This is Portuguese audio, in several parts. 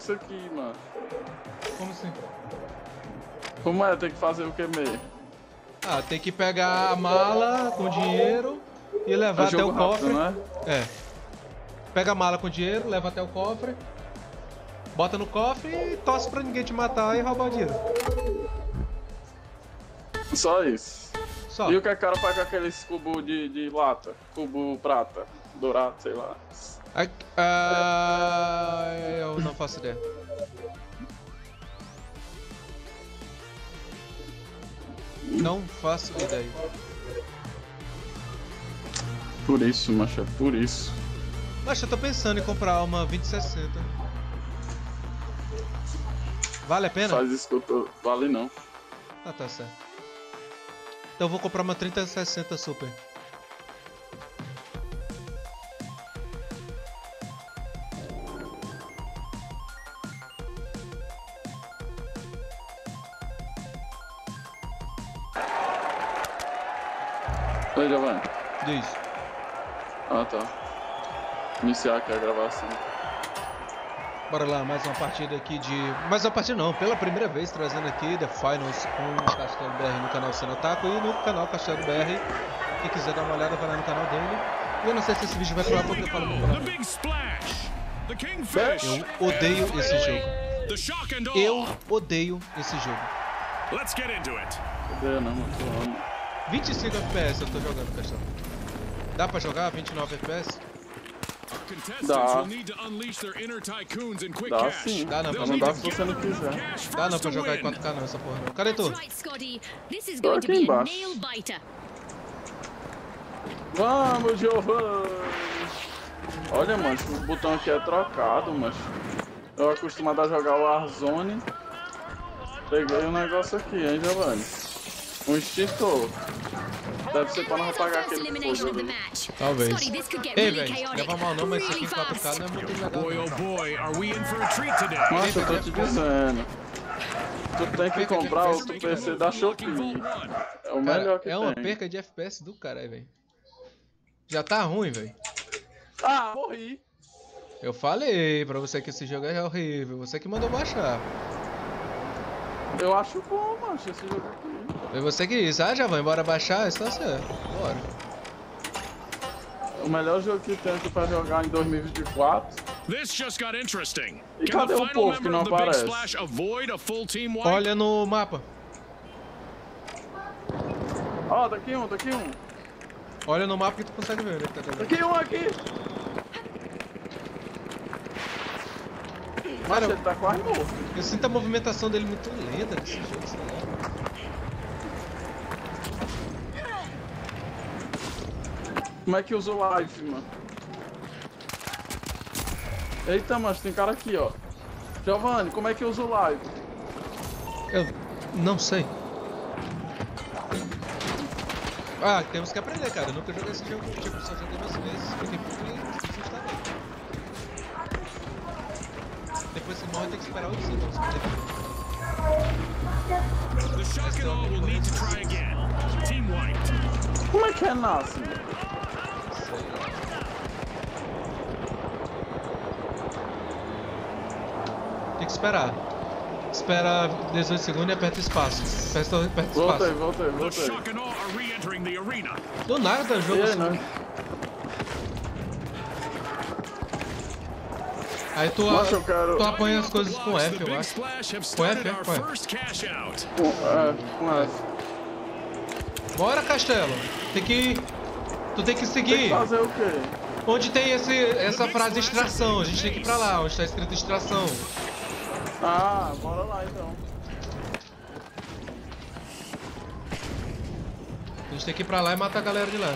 isso aqui, mano. Como assim? Como é? Tem que fazer o que mesmo? Ah, tem que pegar a mala com dinheiro e levar É até o cofre. rápido, né? É. Pega a mala com dinheiro, leva até o cofre. Bota no cofre e torce pra ninguém te matar e roubar o dinheiro. Só isso. Só. E o que o cara faz com aqueles cubos de, de lata? Cubo prata, dourado, sei lá. Ah, eu não faço ideia. Não faço ideia. Por isso, macho, é por isso. Mas eu tô pensando em comprar uma 2060. Vale a pena? Faz isso que eu tô. Vale não. Ah, tá certo. Então eu vou comprar uma 3060 Super. Giovanni. Diz. Ah, tá. Iniciar aqui a gravação. Bora lá, mais uma partida aqui de. Mais uma partida não, pela primeira vez trazendo aqui The Finals com o Castelo BR no canal Senotaco e no canal Castelo BR. Quem quiser dar uma olhada, vai lá no canal dele. E eu não sei se esse vídeo vai pro ar porque eu falo muito. Eu odeio esse jogo. Eu odeio esse jogo. Let's get into it. Cadê, não, mano? Tô. 25 FPS eu tô jogando, Castelo. Dá pra jogar 29 FPS? Contestants Dá. will need to unleash their inner tycoons in quick Dá sim. Dá não, mas não dá se você não quiser. Dá não pra jogar em win. 4K não, essa porra não. Cadê tu? Tô aqui embaixo. Vamos, Giovanni! Olha, mancho, o botão aqui é trocado, mancho. Eu acostumado a jogar o Warzone. Peguei um negócio aqui, hein, Giovanni? Um extintor. Deve ser pra não apagar aquele fogo ali. Talvez. Ei, really velho, chaotic leva mal não, mas isso aqui em 4K fast. não é muito legal. Boy, oh boy, are we in for a treat today? Nossa, eu tô te dizendo. Tu tem que comprar outro PC da Shopee. É o melhor Cara, que é uma tem. perca de FPS do caralho, velho. Já tá ruim, velho. Ah, morri. Eu falei pra você que esse jogo é horrível. Você que mandou baixar. Eu acho bom, mancho, esse jogo aqui. Foi você que disse. Ah, já vai embora baixar? É só certo. Bora. O melhor jogo que tem aqui pra jogar em 2024. This just got interesting. E Can cadê the o povo que não aparece? splash avoid a full team wipe? Olha no mapa. Ó, daqui um, daqui um. Olha no mapa que tu consegue ver onde é que tá. Daqui um aqui. Mas ele tá quase morto. Eu sinto a movimentação dele muito lenta nesse jogo, sei lá. Como é que usa o live, mano? Eita, mas tem cara aqui, ó. Giovanni, como é que usa o live? Eu não sei. Ah, temos que aprender, cara. Eu nunca joguei esse jogo. Tipo, só joguei umas vezes. Fiquei e desinstalei. Depois se morre, tem que esperar 8 segundos pra depois. The shock and awe will need to try again. Team wiped. Como é que é nasce? lá. Tem que esperar. Espera 18 segundos e aperta espaço. Aperta, aperta Voltei, espaço. voltei, voltei. arena. Do nada jogo E aí, Aí tu, Nossa, eu quero. tu apanha as coisas com F, eu acho. Com F, é? Com F. Com, é, com F. Bora, Castelo. Tem que. Tu tem que Tem que seguir. fazer o quê? Onde tem esse, essa frase extração? A gente tem que ir pra lá, onde tá escrito extração. Ah, bora lá então. A gente tem que ir pra lá e matar a galera de lá.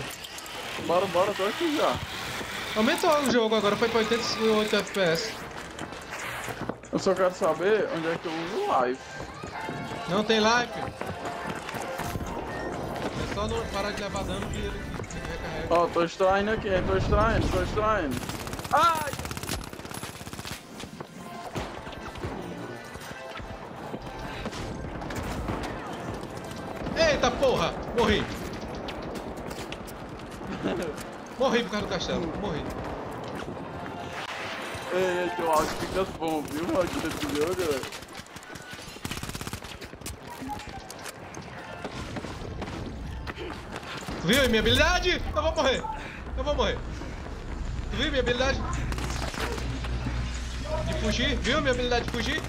Bora, bora, tô aqui já. Aumentou o jogo agora, foi pra 88 FPS. Eu só quero saber onde é que eu uso o live. Não tem live. É só não parar de levar dano que ele, que recarrega. Ó, tô extraindo aqui, hein? Tô extraindo, tô extraindo. Ai! Eita porra! Morri! Morri por causa do castelo, morri. Ei, ei, teu áudio fica bom, viu? O áudio desse jogo, velho. Tu viu minha habilidade? Eu vou morrer. Eu vou morrer. Tu viu minha habilidade? De fugir? Viu minha habilidade de fugir?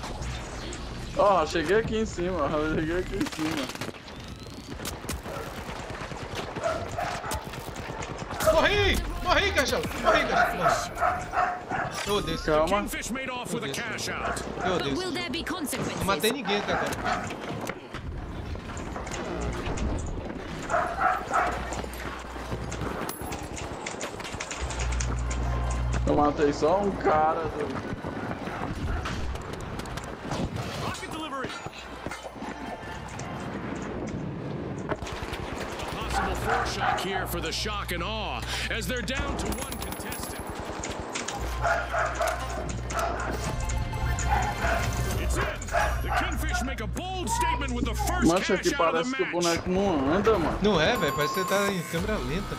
Ó, cheguei aqui em cima, cheguei aqui em cima. Morri! Morri, cachorro! Morri, cachorro! Eu odeio esse. Calma. Kingfish made off with a cash out. Eu But odeio will esse jogo. there be consequences? Não matei ninguém até agora. Eu matei só um cara do. Possible foreshock here for the shock and awe as they're down to one contestant. It's in. The Kingfish make a bold statement with the first Mancha cash out of parece que o boneco não anda, mano. Não é, velho. Parece que você tá em câmera lenta.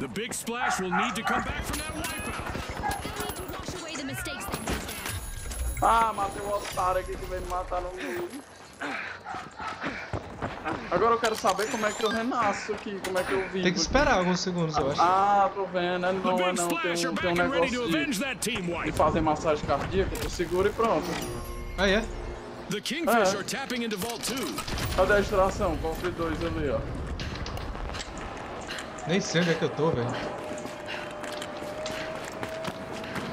The big splash will need to come back from that wipeout. They'll need to wash away the mistakes they made there. Ah, matei o otário aqui que veio me matar no meio. Agora eu quero saber como é que eu renasço aqui, como é que eu vivo. Tem que esperar alguns segundos, eu acho. Ah, tô vendo, é não, é não, tem um, tem um negócio de, de fazer massagem cardíaca, tu segura e pronto. Ah, é? The Kingfish Ah. are tapping into Vault 2. Cadê a extração? Compre dois ali, ó. Nem sei onde é que eu tô, velho.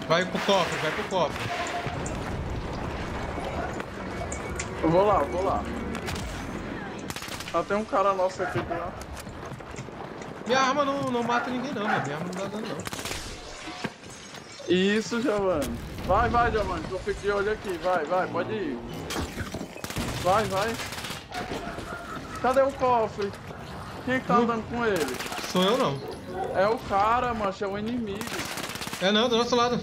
Vai pro cofre, vai pro cofre. Eu vou lá, eu vou lá. Ah, tem um cara nosso aqui do lado. Minha arma não, não mata ninguém não, velho. Minha arma não dá dano não. Isso, Giovanni. Vai, vai, Giovanni, eu fico de olho aqui. Vai, vai, pode ir. Vai, vai. Cadê o cofre? Quem é que tá andando com ele? Sou eu não. É o cara, mancha, é o inimigo. É não, do nosso lado.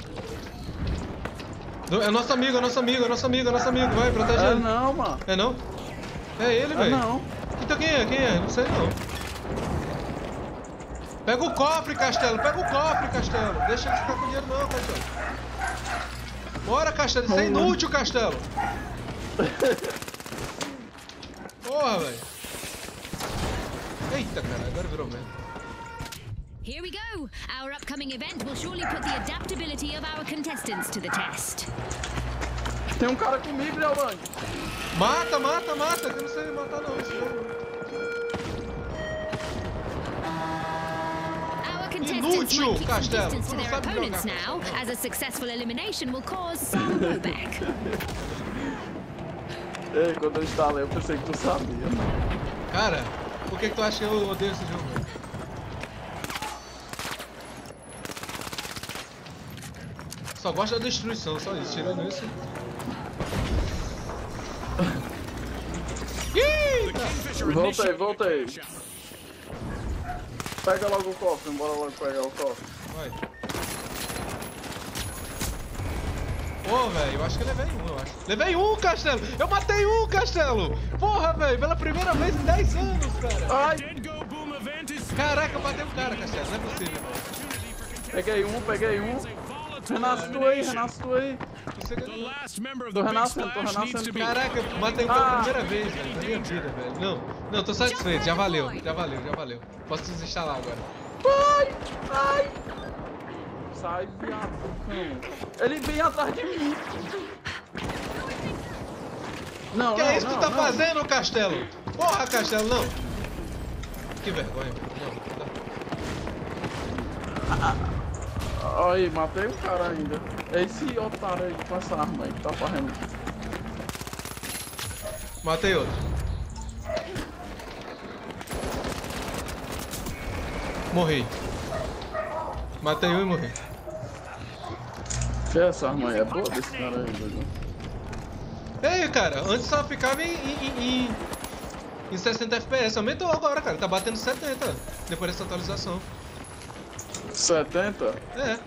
Do- é nosso amigo, é nosso amigo, é nosso amigo, é nosso amigo. Vai, protege É ele. não, mano. É não? É ele, É velho. não. Então quem é? Quem é? Não sei não. Pega o cofre, Castelo. Pega o cofre, Castelo. Deixa ele ficar com dinheiro não, Castelo. Bora, Castelo. Isso é inútil, Castelo. Porra, velho. Eita, cara. Agora virou merda. Here we go. Our upcoming event will surely put the adaptability of our contestants to the test. Tem um cara comigo, Giovanni. Mata, mata, mata. Eu não sei matar não. Esse jogo. Some Castelo. distance Tu to não their sabe opponents jogar. now, as a successful elimination will cause some blowback. Ei, quando eu instalei, eu pensei que tu sabia. Cara, por que, que tu acha que eu odeio esse jogo? Só gosto da destruição, só isso. Tirando isso. The Kingfish are Voltei, initiating a voltei. cash out. Pega logo o cofre, bora logo pegar o cofre. Vai. Pô, velho, eu acho que eu levei um, eu acho. Levei um, Castelo! Eu matei um, Castelo! Porra, velho, pela primeira vez em 10 anos, cara! Ai, Caraca, eu matei um cara, Castelo, não é possível. peguei um, peguei um. Renasce tu aí, renasce tu aí. Tô renascendo, tô renascendo. Caraca, eu matei pela Ah. primeira vez, velho, vida, velho. Não, não, tô satisfeito, já valeu, já valeu, já valeu. Posso desinstalar agora. Ai, ai. Sai, viado, cão. Ele vem atrás de mim. Não, que não, é isso que não, tu tá não. fazendo, Castelo? Porra, Castelo, não! Que vergonha, velho. Não, Aí, matei o cara ainda. É esse otário aí com essa arma aí que tá fazendo. Matei outro. Morri. Matei um e morri. Que essa arma aí é boa desse cara aí, velho. Ei, cara, antes só ficava em, em, em, em 60 FPS. Aumentou agora, cara. Tá batendo 70 depois dessa atualização. 70? É.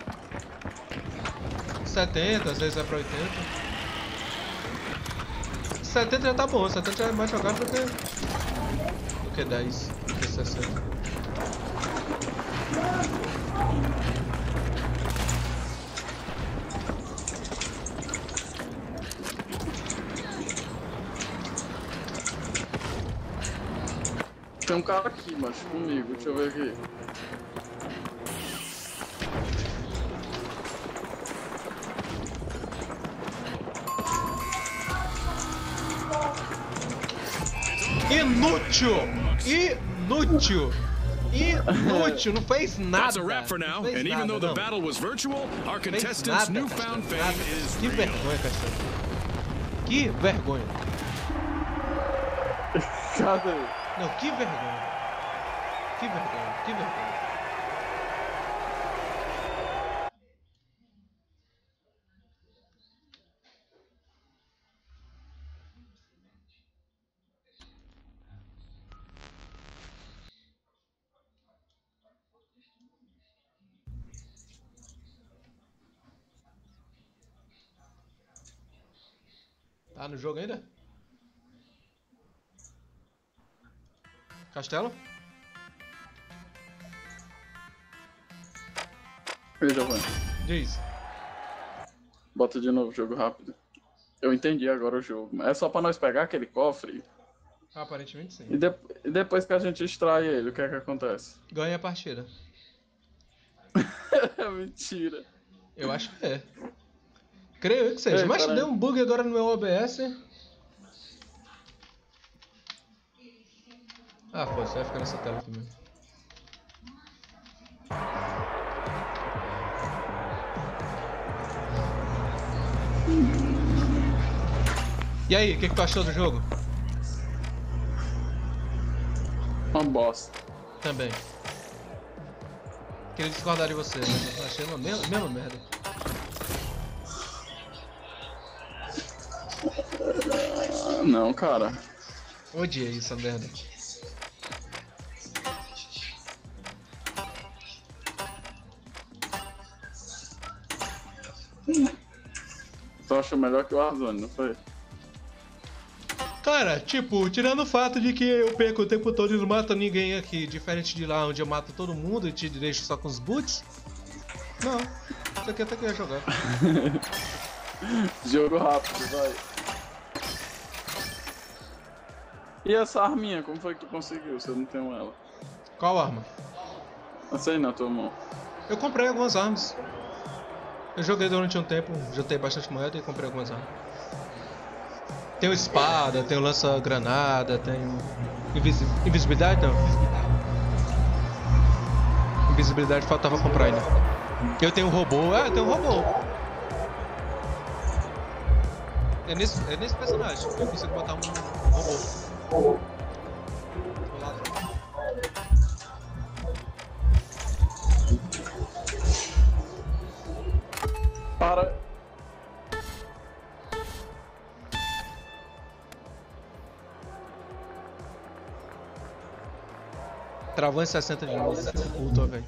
70, às vezes é pra 80. 70 já tá bom, 70 já é mais jogado do que. do que 10, do que 60. Tem um cara aqui, macho, comigo, deixa eu ver aqui. Inútil! Inútil! Inútil, não fez nada. That's a wrap for now. Não fez And even nada, though the battle was virtual, our contestants' newfound fame is Que vergonha, Castelo. Que vergonha. Não, que vergonha. Que vergonha, que vergonha. Tá no jogo ainda? Castelo? Ei, Giovanni. Diz. Bota de novo o jogo rápido. Eu entendi agora o jogo. mas É só pra nós pegar aquele cofre Aparentemente sim. e, de- e depois que a gente extrai ele, o que é que acontece? Ganha a partida. Mentira. Eu acho que é. Creio eu que seja. Ei, Mas deu um bug agora no meu OBS. Ah, pô, você vai ficar nessa tela aqui mesmo. E aí, o que, que tu achou do jogo? Uma bosta. Também. Queria discordar de você, mas eu achei uma mesma merda. Não, cara. Odiei essa merda. Tu achou melhor que o Warzone, não foi? Cara, tipo, tirando o fato de que eu perco o tempo todo e não mato ninguém aqui, diferente de lá onde eu mato todo mundo e te deixo só com os boots. Não, isso aqui até que eu ia jogar. Jogo rápido, vai. E essa arminha, como foi que tu conseguiu? Você não tem ela. Qual arma? Não sei na tua mão. Eu comprei algumas armas. Eu joguei durante um tempo, juntei bastante moeda e comprei algumas armas. Tenho espada, tenho lança-granada, tenho. Invisi- Invisibilidade não. Invisibilidade faltava comprar ainda. Eu tenho um robô, ah, eu tenho um robô. É nesse, é nesse personagem que eu consigo botar um robô. Para. Travou em 60 de novo. Puta, velho.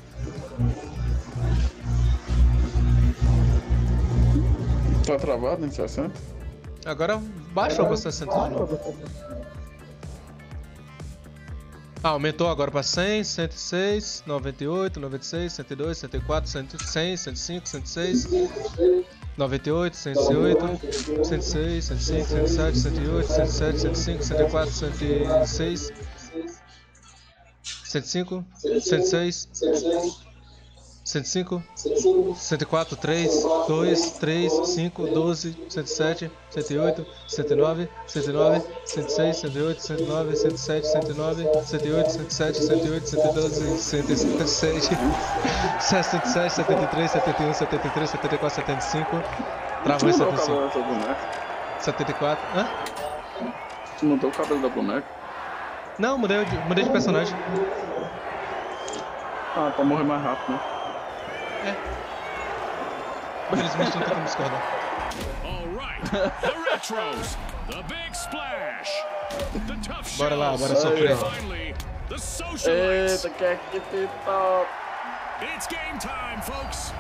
Tá travado em 60? Agora baixou pra 60 de novo. Ah, aumentou agora pra 100, 106, 98, 96, 102, 104, 100, 100, 105, 106, 98, 108, 106, 105, 107, 108, 107, 105, 104, 106, 105, 106, 105, 104, 3, 2, 3, 5, 12, 107, 108, 109, 109, 106, 108, 109, 107, 109, 108, 107, 108, 112, 157, 107, 73, 71, 73, 74, 75, travou em Tu mudou o 75, cabelo da tua boneca? 74, hã? Tu mudou o cabelo da boneca? Não, mudei de, mudei de personagem. Ah, pra morrer mais rápido, né? Infelizmente não tem como discordar. All right, the retros, the big splash, the tough Bora lá, bora sofrer. Eita, que é que top? It's game time, folks.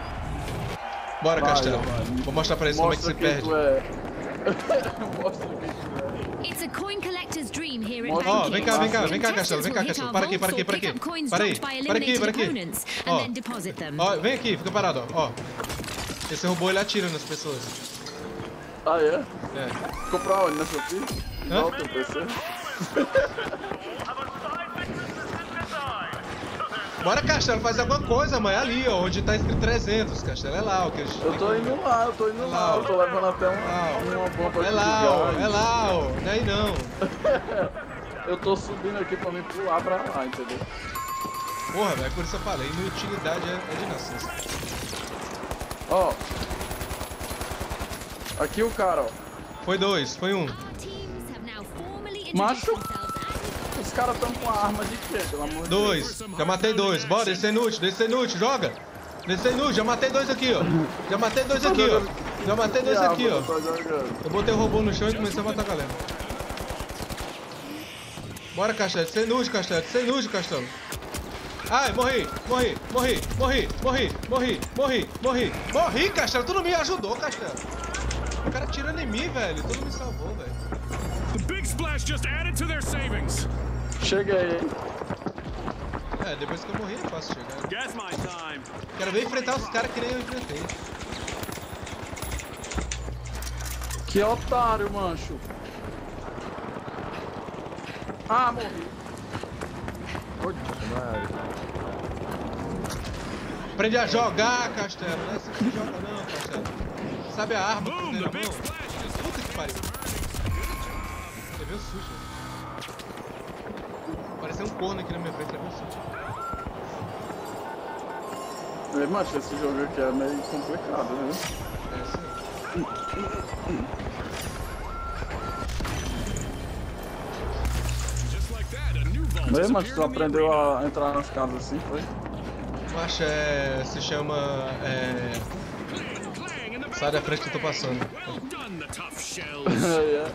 Bora, Castelo. Vou mostrar pra eles como é que Mostra se perde. tu é. Mostra quem tu é. Ó, Banking. vem cá, vem cá, vem cá, Castelo, vem cá, Castelo. our Para aqui, para vaults aqui, para aqui. up coins Para aí, dropped by para aqui, eliminated para aqui. opponents and Ó. then deposit them. Ó, vem aqui, fica parado, ó. ó. Esse robô ele atira nas pessoas. Ah, é? É. Comprar onde? Na Shopee? Hã? Não, teu PC? Bora, Castelo, faz alguma coisa, mãe. Ali, ó, onde tá escrito 300. Castelo é lá, o que a gente Eu tô indo lá, eu tô indo Lá, lá, eu tô levando até Lá, ó. uma, bomba É de lá, ó, gás. é lá, ó. Não é aí não. Eu tô subindo aqui pra me pular pra lá, entendeu? Porra, velho, por isso eu falei, inutilidade é, é de nascença. Ó. Aqui o cara, ó. Foi dois, foi um. Macho. Os caras tão com a arma de quê, pelo amor de Deus? Dois. Já matei dois. Bora, esse é inútil, esse é inútil, joga. Esse é inútil, já matei dois aqui, ó. Já matei dois aqui, ó. Já matei dois aqui, ó. eu botei o robô no chão e comecei a matar a galera. Bora, Castelo. Sem inútil, Castelo. Sem inútil, Castelo. Ai, morri, morri, morri, morri, morri, morri, morri, morri. Morri, Castelo. Tu não me ajudou, Castelo. O cara tirando em mim, velho. Tu não me salvou, velho. The Big Splash just added to their savings. Cheguei, hein? É, depois que eu morri é fácil chegar. Gas my time. Quero ver enfrentar os caras que nem eu enfrentei. Que otário, mancho. Ah, morri. Aprende a jogar, Castelo. Não é assim que joga, não, Castelo. Sabe a arma que Boom, tem na mão? Puta que pariu. Levei um susto. Pareceu um corno aqui na minha frente, um susto. É, macho, esse jogo aqui é meio complicado, viu? É new vault Mas, tu aprendeu a entrar nas casas assim, foi? Macho, é. se chama. É. Sai da frente que eu tô passando. Well done, the tough shells. É.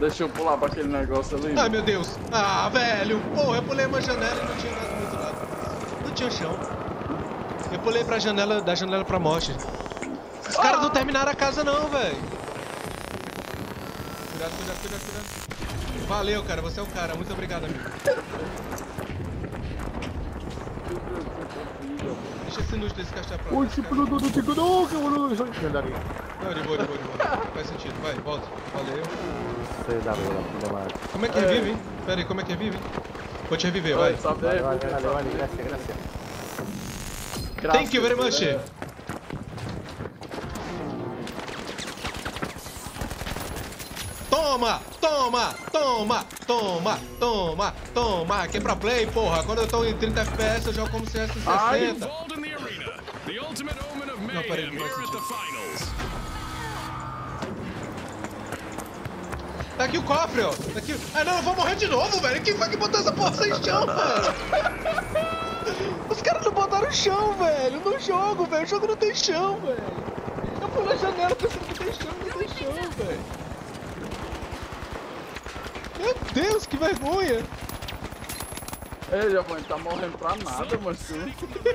Deixa eu pular pra aquele negócio ali. Ai meu Deus! Ah, velho! Porra, eu pulei uma janela e não tinha nada do outro lado. Não tinha chão. Eu pulei pra janela, da janela pra morte. Os caras não terminaram a casa não, velho. Cuidado, cuidado, cuidado, cuidado. Valeu, cara, você é o cara. Muito obrigado, amigo. Deixa esse inútil desse castelo pra lá. Ui, tipo, do, do, do, do, do, que boludo, isso aqui, andaria. Não, de boa, de boa, de boa. Faz sentido. Vai, volta. Valeu. Sei da mais. Como é que revive, hein? Pera aí, como é que revive, hein? Vou te reviver, vai. Vai, sabe? Vale, vale, vale, vale, gracias, gracias. Thank you very much. É. Toma, toma, toma, toma, toma, toma. Que é pra play, porra. Quando eu tô em 30 FPS, eu jogo como se fosse Ai. 60. Vault in the arena. The ultimate omen of No, peraí, não faz sentido. Tá aqui o cofre, ó. Tá aqui. Ah, não, eu vou morrer de novo, velho. Quem foi que botou essa porra sem chão, velho? Os caras não botaram chão, velho. No jogo, velho. O jogo não tem chão, velho. Eu fui na janela pensando que tem chão, não tem chão, velho. Meu Deus, que vergonha. Ei, Giovanni, tá morrendo pra nada, mas tu.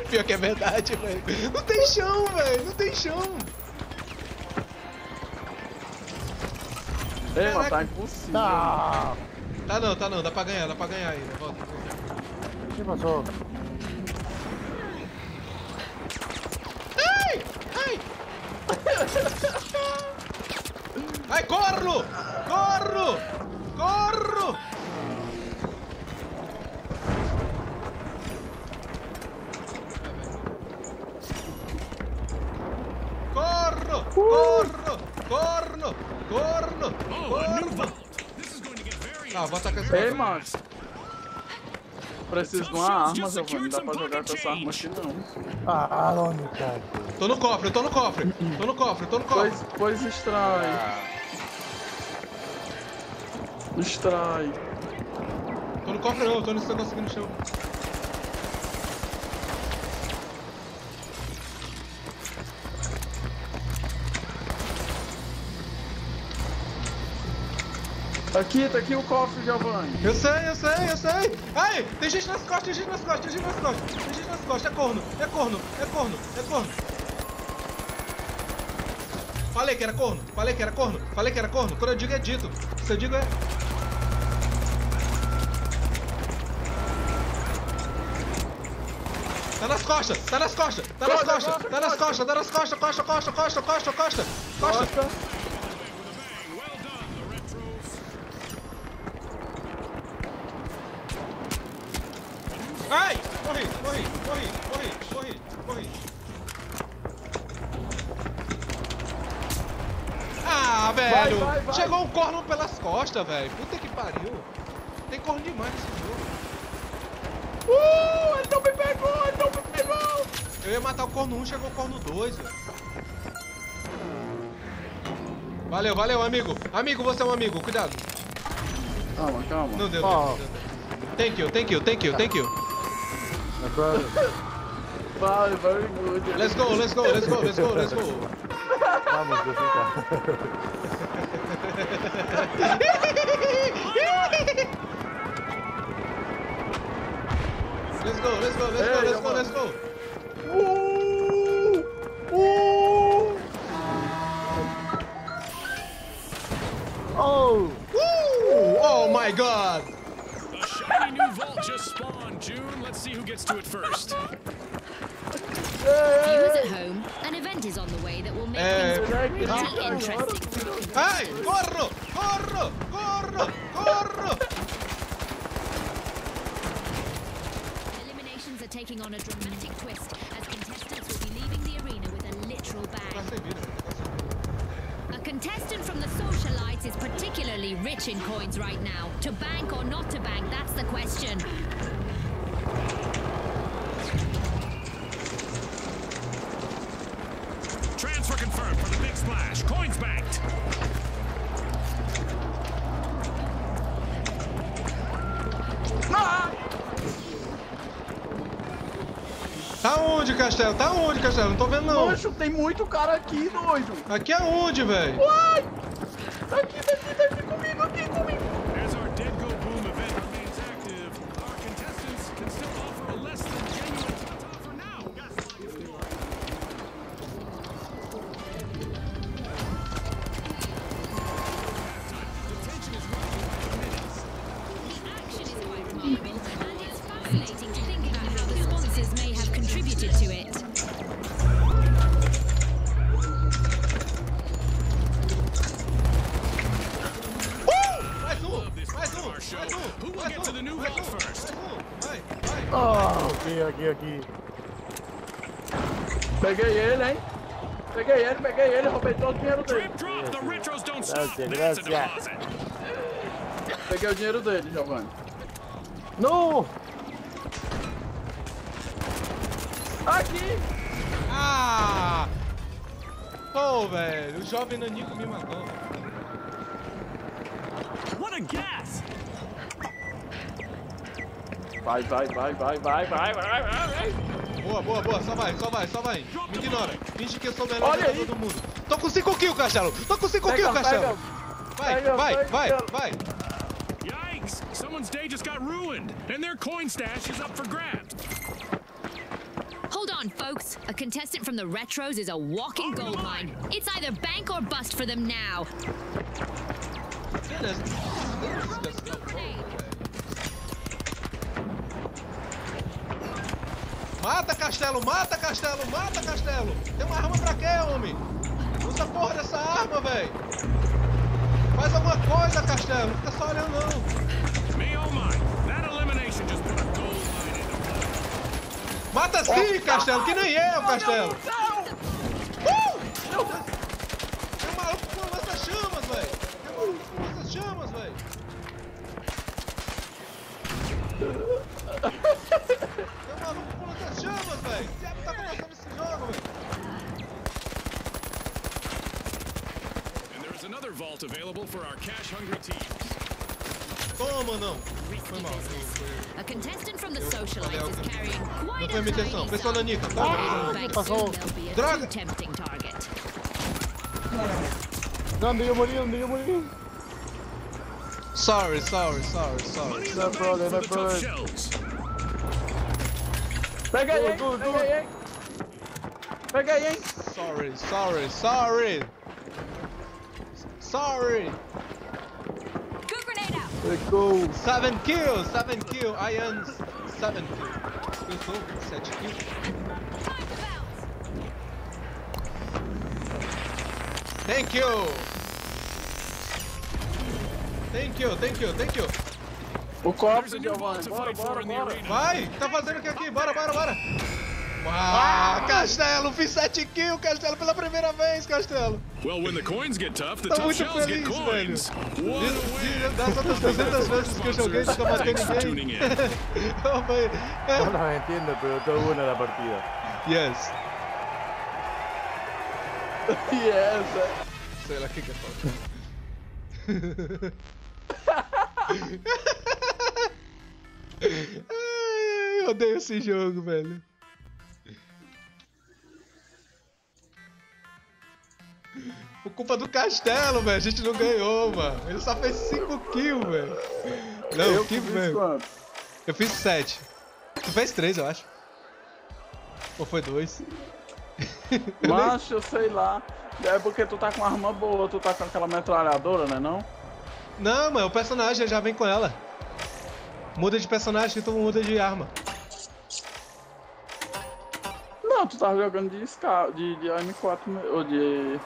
Pior que é verdade, velho. Não tem chão, velho. Não tem chão. Ei, mas Caraca. tá impossível. Ah, Tá não, tá não. Dá pra ganhar, dá pra ganhar ainda. Volta. volta. ¿qué pasó? Ai! Ai! Ai, corro! Corro! Corro! Corro! Corro! Corro! Corro! Ah, vou atacar essa Ei, mano. Preciso de uma arma, Giovanni. Não dá pra jogar com essa arma aqui, não. Ah, ¿dónde está? Tô no cofre, tô no cofre! Tô no cofre, tô no cofre! Pois, pois extrai. Extrai. Tô no cofre não, eu tô nesse negócio aqui no chão. Aqui, tá aqui o cofre, Giovanni. Eu sei, eu sei, eu sei! Ai! Tem gente nas costas, tem gente nas costas, tem gente nas costas, tem gente nas costas, é corno, é corno, é corno, é corno! Falei que era corno, falei que era corno, falei que era corno, quando eu digo é dito, se eu digo é. Tá nas costas, tá nas costas, tá nas Costa, costas, costa, tá nas costa. costas, tá nas costas, costa, costa, costa, costa, costa, costa! Costa. well done, the retros. Ai! Morri, morri, morri, morri, morri, morri. Ah, velho! vai, vai. Chegou um corno pelas costas, velho. Puta que pariu. Tem corno demais nesse jogo. Uh, ele não me pegou, ele não me pegou. Eu ia matar o corno 1, chegou o corno 2, velho. Valeu, valeu, amigo. Amigo, você é um amigo, cuidado. Calma, calma. Não deu, Oh. não deu. não deu. Thank you, thank you, thank you, thank you. My brother. Vai, very good. Let's go, let's go, let's go, let's go, let's go. Vamos. Let's go, let's go, let's go, let's go, let's go. Onde, Castelo? Tá onde, Castelo? Não tô vendo não. Poxa, tem muito cara aqui, doido. Aqui aonde, velho? Uai! o dinheiro dele, Giovanni. Não! Aqui! Ah! Pô, velho, o jovem Nanico me matou. What a gas! Vai, vai, vai, vai, vai, vai, vai, vai, Boa, boa, boa, só vai, só vai, só vai. Me ignora. Finge que eu sou o melhor jogador do mundo. Tô com 5 kills, Cachelo! Tô com 5 kills, Cachelo! Vai, vai, vai, vai! vai. Yikes! Someone's day just got ruined, and their coin stash is up for grabs. Hold on, folks. A contestant from the Retros is a walking gold mine. It's either bank or bust for them now. Beleza. Mata, Castelo, mata, Castelo, mata, Castelo. Tem uma arma pra quê, homem? Usa a porra dessa arma, velho. Faz alguma coisa, Castelo. Não fica só olhando, não. Me oh my! That elimination just put a gold mine into Mata sim, Castelo, que nem eu, Castelo. Uh! Tem um maluco com lança-chamas, velho. Tem um maluco com lança-chamas, velho. vault available for our cash-hungry teams. Toma, não. Foi mal. A contestant from the socialite is carrying quite a Não foi minha intenção. Nika. Tá, passou. Droga! Não, meio molinho, meio molinho. Sorry, sorry, sorry, sorry. No problem, no problem. Pega aí, pega aí. Pega aí, hein? Sorry, sorry, sorry. Sorry. Good grenade out. Let's go. Seven kills, seven kills. I am seven kills. Eu sou sete bounce. Thank you. Thank you, thank you, thank you. O copo, Giovanni. Bora, bora, bora. arena. Vai! Tá fazendo o que aqui? Bora, bora, bora! Uau! Castelo, fiz 7 kills, Castelo, pela primeira vez, Castelo! Well, when the coins get tough, the Tô tough muito shells get feliz, coins. De- win! Das outras 300 vezes que eu joguei, nunca matei ninguém. in. Oh, foi- No las entiendo, pero está buena la partida. Yes. Yes, é. Sei lá o que que é falta. Ai, eu odeio esse jogo, velho. Por culpa do castelo, velho. A gente não ganhou, mano. Ele só fez 5 kills, velho. Não, Eu que fiz velho. quanto? Eu fiz 7. Tu fez 3, eu acho. Ou foi 2? Macho, sei lá. É porque tu tá com arma boa, tu tá com aquela metralhadora, né não? Não, mano, o personagem já vem com ela. Muda de personagem que tu muda de arma. Não, tu tava jogando de SK, de, de AM4, me- ou de...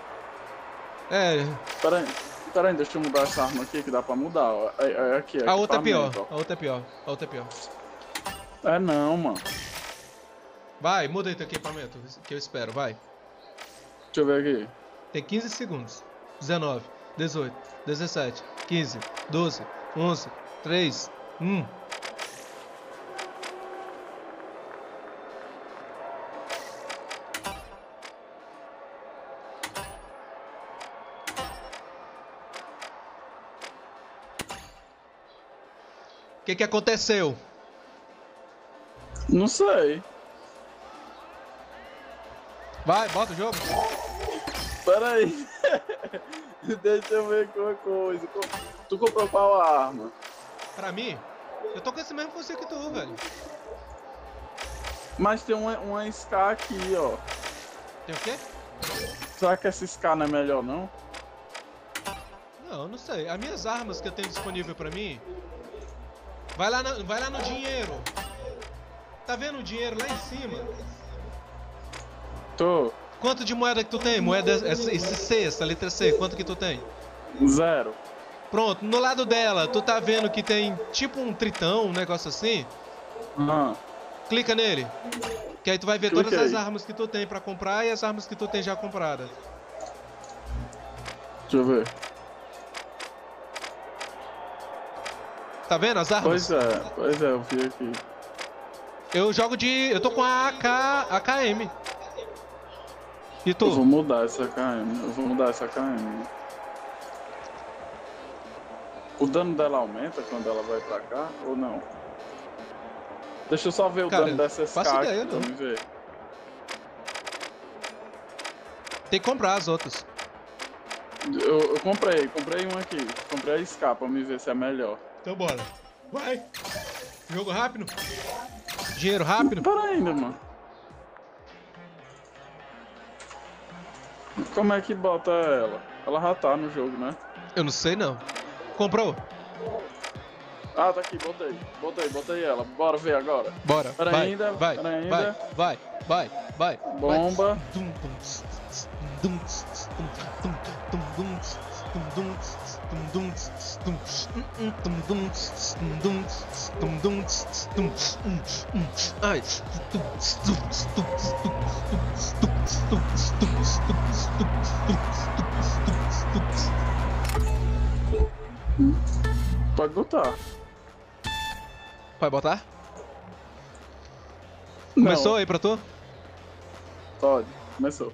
É, Pera aí, pera aí, deixa eu mudar essa arma aqui que dá pra mudar, ó. É, é aqui, a outra é pior. equipamento, A outra é pior. A outra é pior. ó. É não, mano. Vai, muda aí teu equipamento, que eu espero, vai. Deixa eu ver aqui. Tem 15 segundos. 19, 18, 17, 15, 12, 11, 3, 1. Que que aconteceu? Não sei. Vai, bota o jogo. Pera aí. deixa eu ver uma coisa. Co- Tu comprou qual arma? Pra mim, eu tô com esse mesmo fuzil que tu, velho. Mas tem uma, uma SK aqui, ó. Tem o quê? Será que essa SK não é melhor, não? Não, não sei. As minhas armas que eu tenho disponível pra mim. Vai lá, no, vai lá no dinheiro. Tá vendo o dinheiro lá em cima? Tô. Quanto de moeda que tu tem? Moeda essa- esse C, essa letra C, quanto que tu tem? Zero. Pronto, no lado dela, tu tá vendo que tem tipo um tritão, um negócio assim? Ah, Clica nele. Que aí tu vai ver todas as armas que tu tem pra comprar e as armas que tu tem já compradas. deixa eu ver. Tá vendo as armas? Pois é, pois é, eu vi aqui. Eu jogo de. Eu tô com a AK, AKM. E tu? Eu vou mudar essa KM. Eu vou mudar essa KM. O dano dela aumenta quando ela vai pra cá ou não? Deixa eu só ver o Cara, dano dessa SK aqui ideia, pra não. me ver. Tem que comprar as outras. Eu, eu comprei, comprei um aqui. Comprei a SK pra me ver se é melhor. Então bora. Vai. Jogo rápido. Dinheiro rápido. Pera ainda, mano. Como é que bota ela? Ela já tá no jogo, né? Eu não sei não. Comprou? Ah, tá aqui, botei. Botei, botei ela. Bora ver agora. Bora. Pera vai, ainda, vai, pera ainda. vai, vai, vai, vai. Bomba. Vai. Pode botar. Vai botar? Não, Começou aí pra tu? Pode. Começou.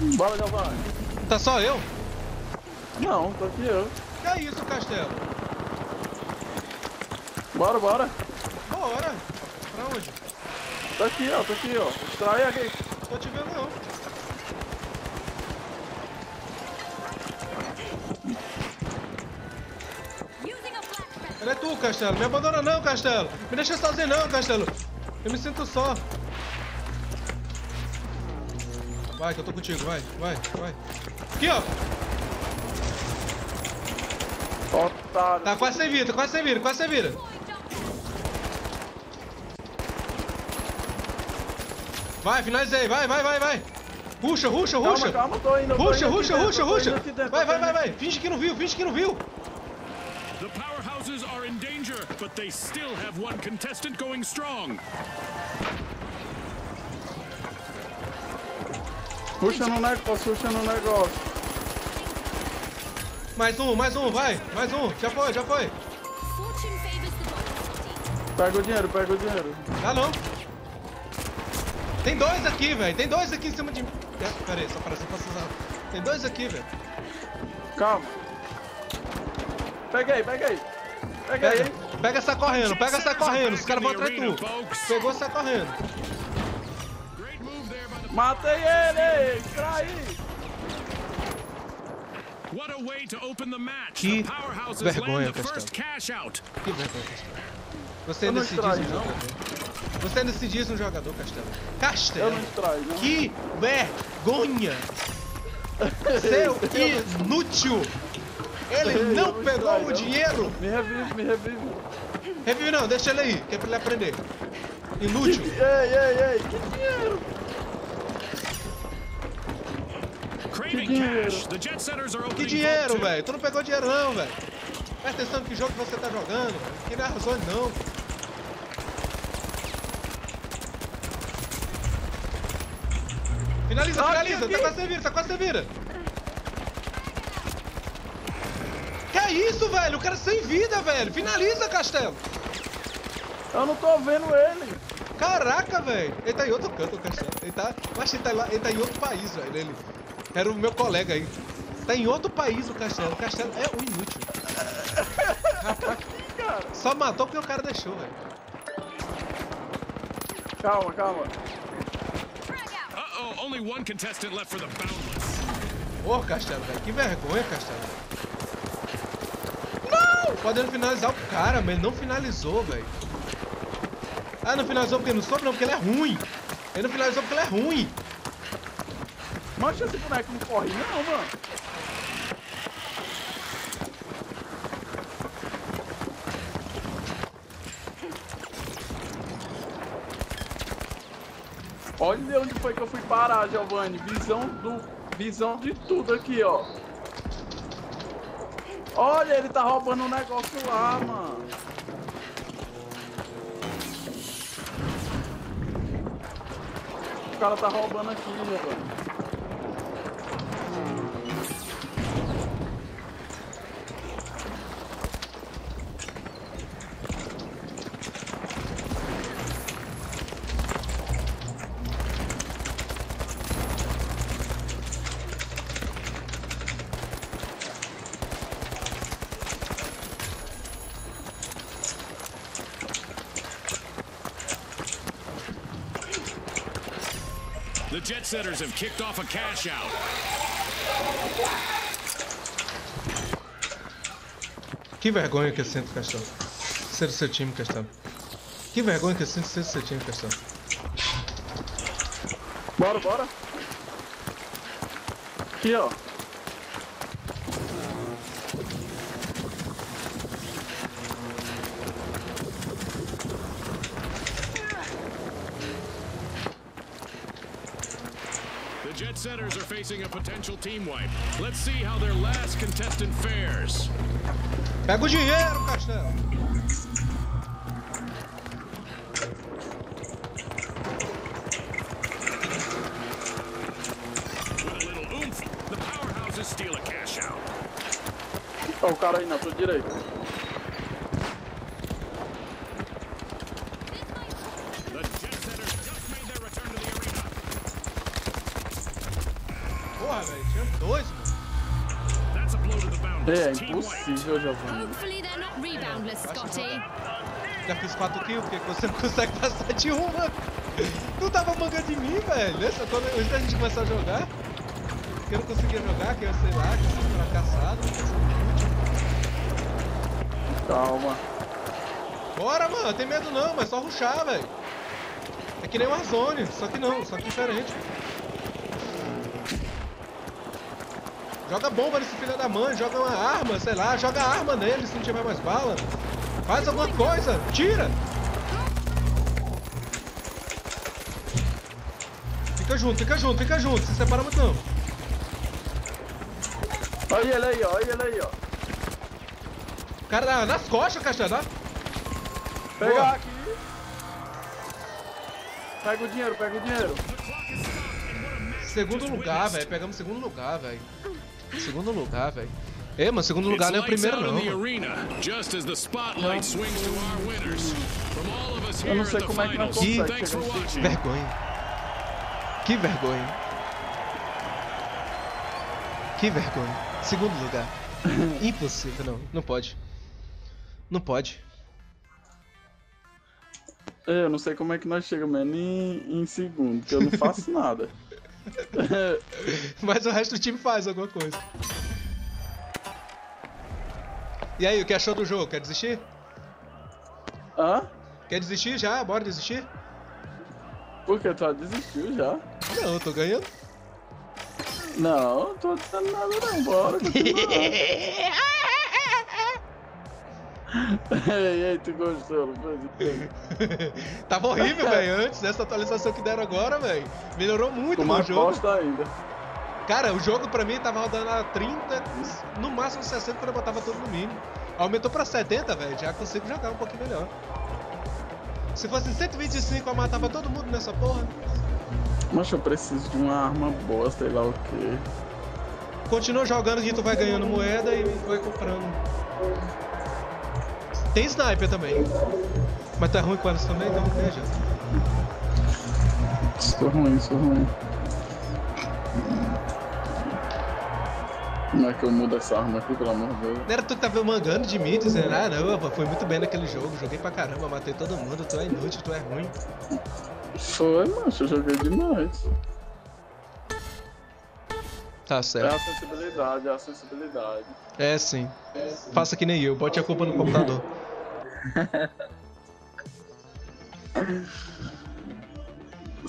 Bora, Giovanni. Tá só eu? Não, tô aqui eu. Que é isso, Castelo? Bora, bora. Bora! Pra onde? Tá aqui, ó. Tá aqui, ó. Extrai aqui. Tô te vendo não. Não é tu, Castelo. Me abandona não, Castelo. Me deixa sozinho não, Castelo. Eu me sinto só. Vai, que eu tô contigo. Vai, vai, vai. Aqui, ó. Otário. Tá quase sem vida, quase sem vida, quase sem vida. Vai, finalizei. Vai, vai, vai, vai. Ruxa, ruxa, Calma, ruxa. calma, tô indo. eu tô Ruxa, indo ruxa, ruxa, ruxa. dentro, Vai, vai, vai, vai. Finge que não viu, finge que não viu. The powerhouses are in danger, but they still have one contestant going strong. Puxa no negócio, puxa no negócio. Mais um, mais um, vai. Mais um. Já foi, já foi. Pega o dinheiro, pega o dinheiro. Dá não. Tem dois aqui, velho. Tem dois aqui em cima de mim. É, pera aí, só para pra usar. Tem dois aqui, velho. Calma. Peguei, peguei. Peguei, Pega, hein? pega sai correndo, pega sai correndo. Os caras vão atrás de tu. Pegou, sai correndo. Matei ele! Extraí! What a way to open the match. Que vergonha, Castelo. first cash out. Que vergonha, Castelo. Você Eu ainda se diz um jogador. Você ainda se diz um jogador, Castelo. Eu Castelo. não extraí, não. Que vergonha! Seu inútil! Ele Eu não pegou o não. dinheiro! Me revive, me revive. Revive não, deixa ele aí, que é pra ele aprender. Inútil! Ei, ei, ei, que dinheiro! Craving dinheiro. Que dinheiro, velho? Tu não pegou dinheiro não, velho. Presta atenção no que jogo você tá jogando, velho. Que não é razão não. Finaliza, finaliza, aqui. tá quase sem vira, tá quase sem vira. Que é isso, velho? O cara sem vida, velho. Finaliza, Castelo. Eu não tô vendo ele. Caraca, velho. Ele tá em outro canto, o Castelo. Ele tá. Eu acho que ele tá, lá, ele tá em outro país, velho. Ele era o meu colega aí. Tá em outro país o Castelo. O Castelo é um inútil. Rapaz, só matou porque o cara deixou, velho. Calma, calma. Uh-oh, only one contestant left for the boundless. Ô, Castelo, velho. Que vergonha, Castelo. Não! Podendo finalizar o cara, mas ele não finalizou, velho. Ah, não finalizou porque não soube, não, porque ele é ruim. Ele não finalizou porque ele é ruim. Mancha esse boneco não corre, não, mano. Olha onde foi que eu fui parar, Giovanni. Visão do. Visão de tudo aqui, ó. Olha, ele tá roubando um negócio lá, mano. O cara tá roubando aqui, Giovanni. Setters have kicked off a cash out. Que vergonha que eu sinto, Castelo. Ser do seu time, Castelo. Que vergonha que eu sinto ser do seu time, Castelo. Bora, bora. Aqui, ó. Team wipe. Let's see how their last contestant fares. Pega o dinheiro, Castelo. With oomph, the powerhouses steal a cash out. Ó, o cara aí na tua direita. É, wipe. impossível, Giovanni. Hopefully they're not reboundless, Scotty. Já fiz quatro kills, porque você não consegue passar de uma. Tu tava mangando de mim, velho. Essa, quando, antes da gente começar a jogar. Que eu não conseguia jogar, que eu sei lá, que eu fui fracassado. Calma. Bora, mano, tem medo não, mas só ruxar, velho. É que nem o Warzone, só que não, só que diferente. Joga bomba nesse filho da mãe, joga uma arma, sei lá, joga arma nele se não tiver mais bala. Faz alguma coisa, tira! Fica junto, fica junto, fica junto, se separa muito não. Olha ele aí, ó, olha ele aí, ó. Cara, nas costas, tá? Pegar Boa. aqui. Pega o dinheiro, pega o dinheiro. Segundo lugar, velho. Pegamos segundo lugar, velho. Segundo lugar, velho. Ei, mano, segundo lugar não é o primeiro, não. Eu não sei como é que nós finals, Que- watching. Vergonha. Que vergonha. Que vergonha. Segundo lugar. Impossível, não. Não pode. Não pode. Eu não sei como é que nós chegamos nem em segundo, que eu não faço nada. Mas o resto do time faz alguma coisa. E aí, o que achou do jogo? Quer desistir? Hã? Quer desistir já? Bora desistir? Por que tu desistiu já? Não, eu tô ganhando. Não, tô dizendo nada não, bora. ei, ei, tu gostou, não foi? Tava horrível, velho. Antes dessa atualização que deram agora, velho. Melhorou muito o jogo. bosta ainda. Cara, o jogo pra mim tava rodando a 30, no máximo 60 quando eu botava tudo no mínimo. Aumentou pra 70, velho. Já consigo jogar um pouquinho melhor. Se fosse 125, eu matava todo mundo nessa porra. Mas eu preciso de uma arma boa, sei lá o quê. Continua jogando que tu vai ganhando moeda e vai comprando. Tem sniper também. Mas tá ruim com elas também, então não jeito. Isso é ruim, é ruim. Como é que eu mudo essa arma aqui, pelo amor de Deus? Não era tu que tava mangando de mim, dizendo, ah não, pô, foi muito bem naquele jogo, joguei pra caramba, matei todo mundo, tu é inútil, tu é ruim. Foi, macho, eu joguei demais. Tá É certo. a sensibilidade, é a sensibilidade. É sim. Faça que nem eu, bote a culpa no computador.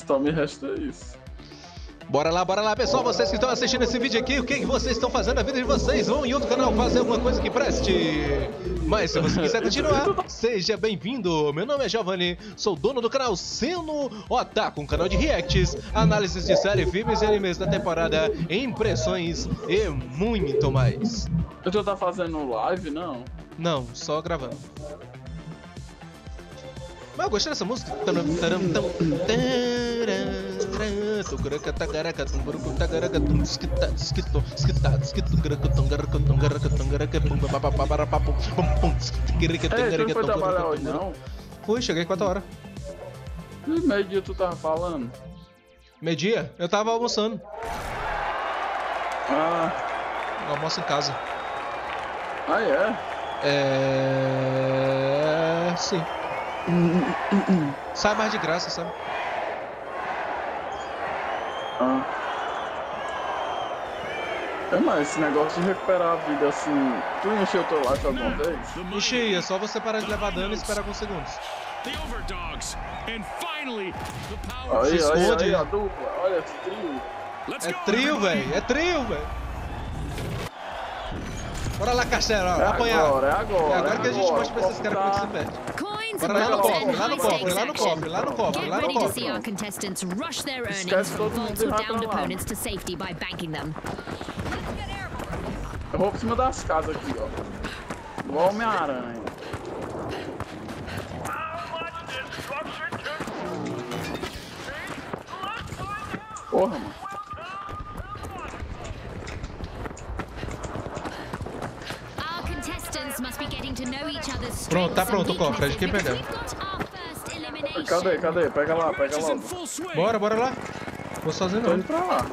Só me resta isso. Bora lá, bora lá, pessoal. Vocês que estão assistindo esse vídeo aqui, o que, que vocês estão fazendo na vida de vocês? Vão em outro canal fazer alguma coisa que preste. Mas se você quiser continuar, seja bem-vindo. Meu nome é Giovanni, sou dono do canal Seno Otaku, um canal de reacts, análises de série, filmes e animes da temporada, impressões e muito mais. Tu tá fazendo live, não? Não, só gravando. Mas eu gostei dessa música. Fui, cheguei 4 horas. Que meio dia tu tava falando? Meio-dia, eu tava almoçando. Ah, Eu almoço em casa. ah é? É. Sim. Sai mais de graça, sabe? Ah. É, mas esse negócio de recuperar a vida assim. Tu encheu teu life alguma vez? Ixi, é só você parar de levar dano e esperar alguns segundos. the overdogs, and finally the power. Aí, aí, a dupla. Olha esse trio. É go, trio, velho. É trio, velho. Bora lá, Castelo. ó, É apanhar. agora, é agora. É agora que a gente agora. mostra pra esses caras como é que se perde. Coins Bora lá no vaults cofre, and lá no high cofre, stakes lá no action. cofre, lá no cofre, Get lá no ready to cofre. see our contestants rush their earnings Esquece from todo mundo vaults e or vai pra downed lá. opponents to safety by banking them. Eu vou por cima das casas aqui, ó. Igual Homem-Aranha. Porra, mano. Our contestants must be getting to know each other's Pronto, tá pronto o cofre, our first elimination. Cadê, cadê? Pega lá, pega swing. Bora, bora lá. Vou sozinho Tô não. indo pra lá.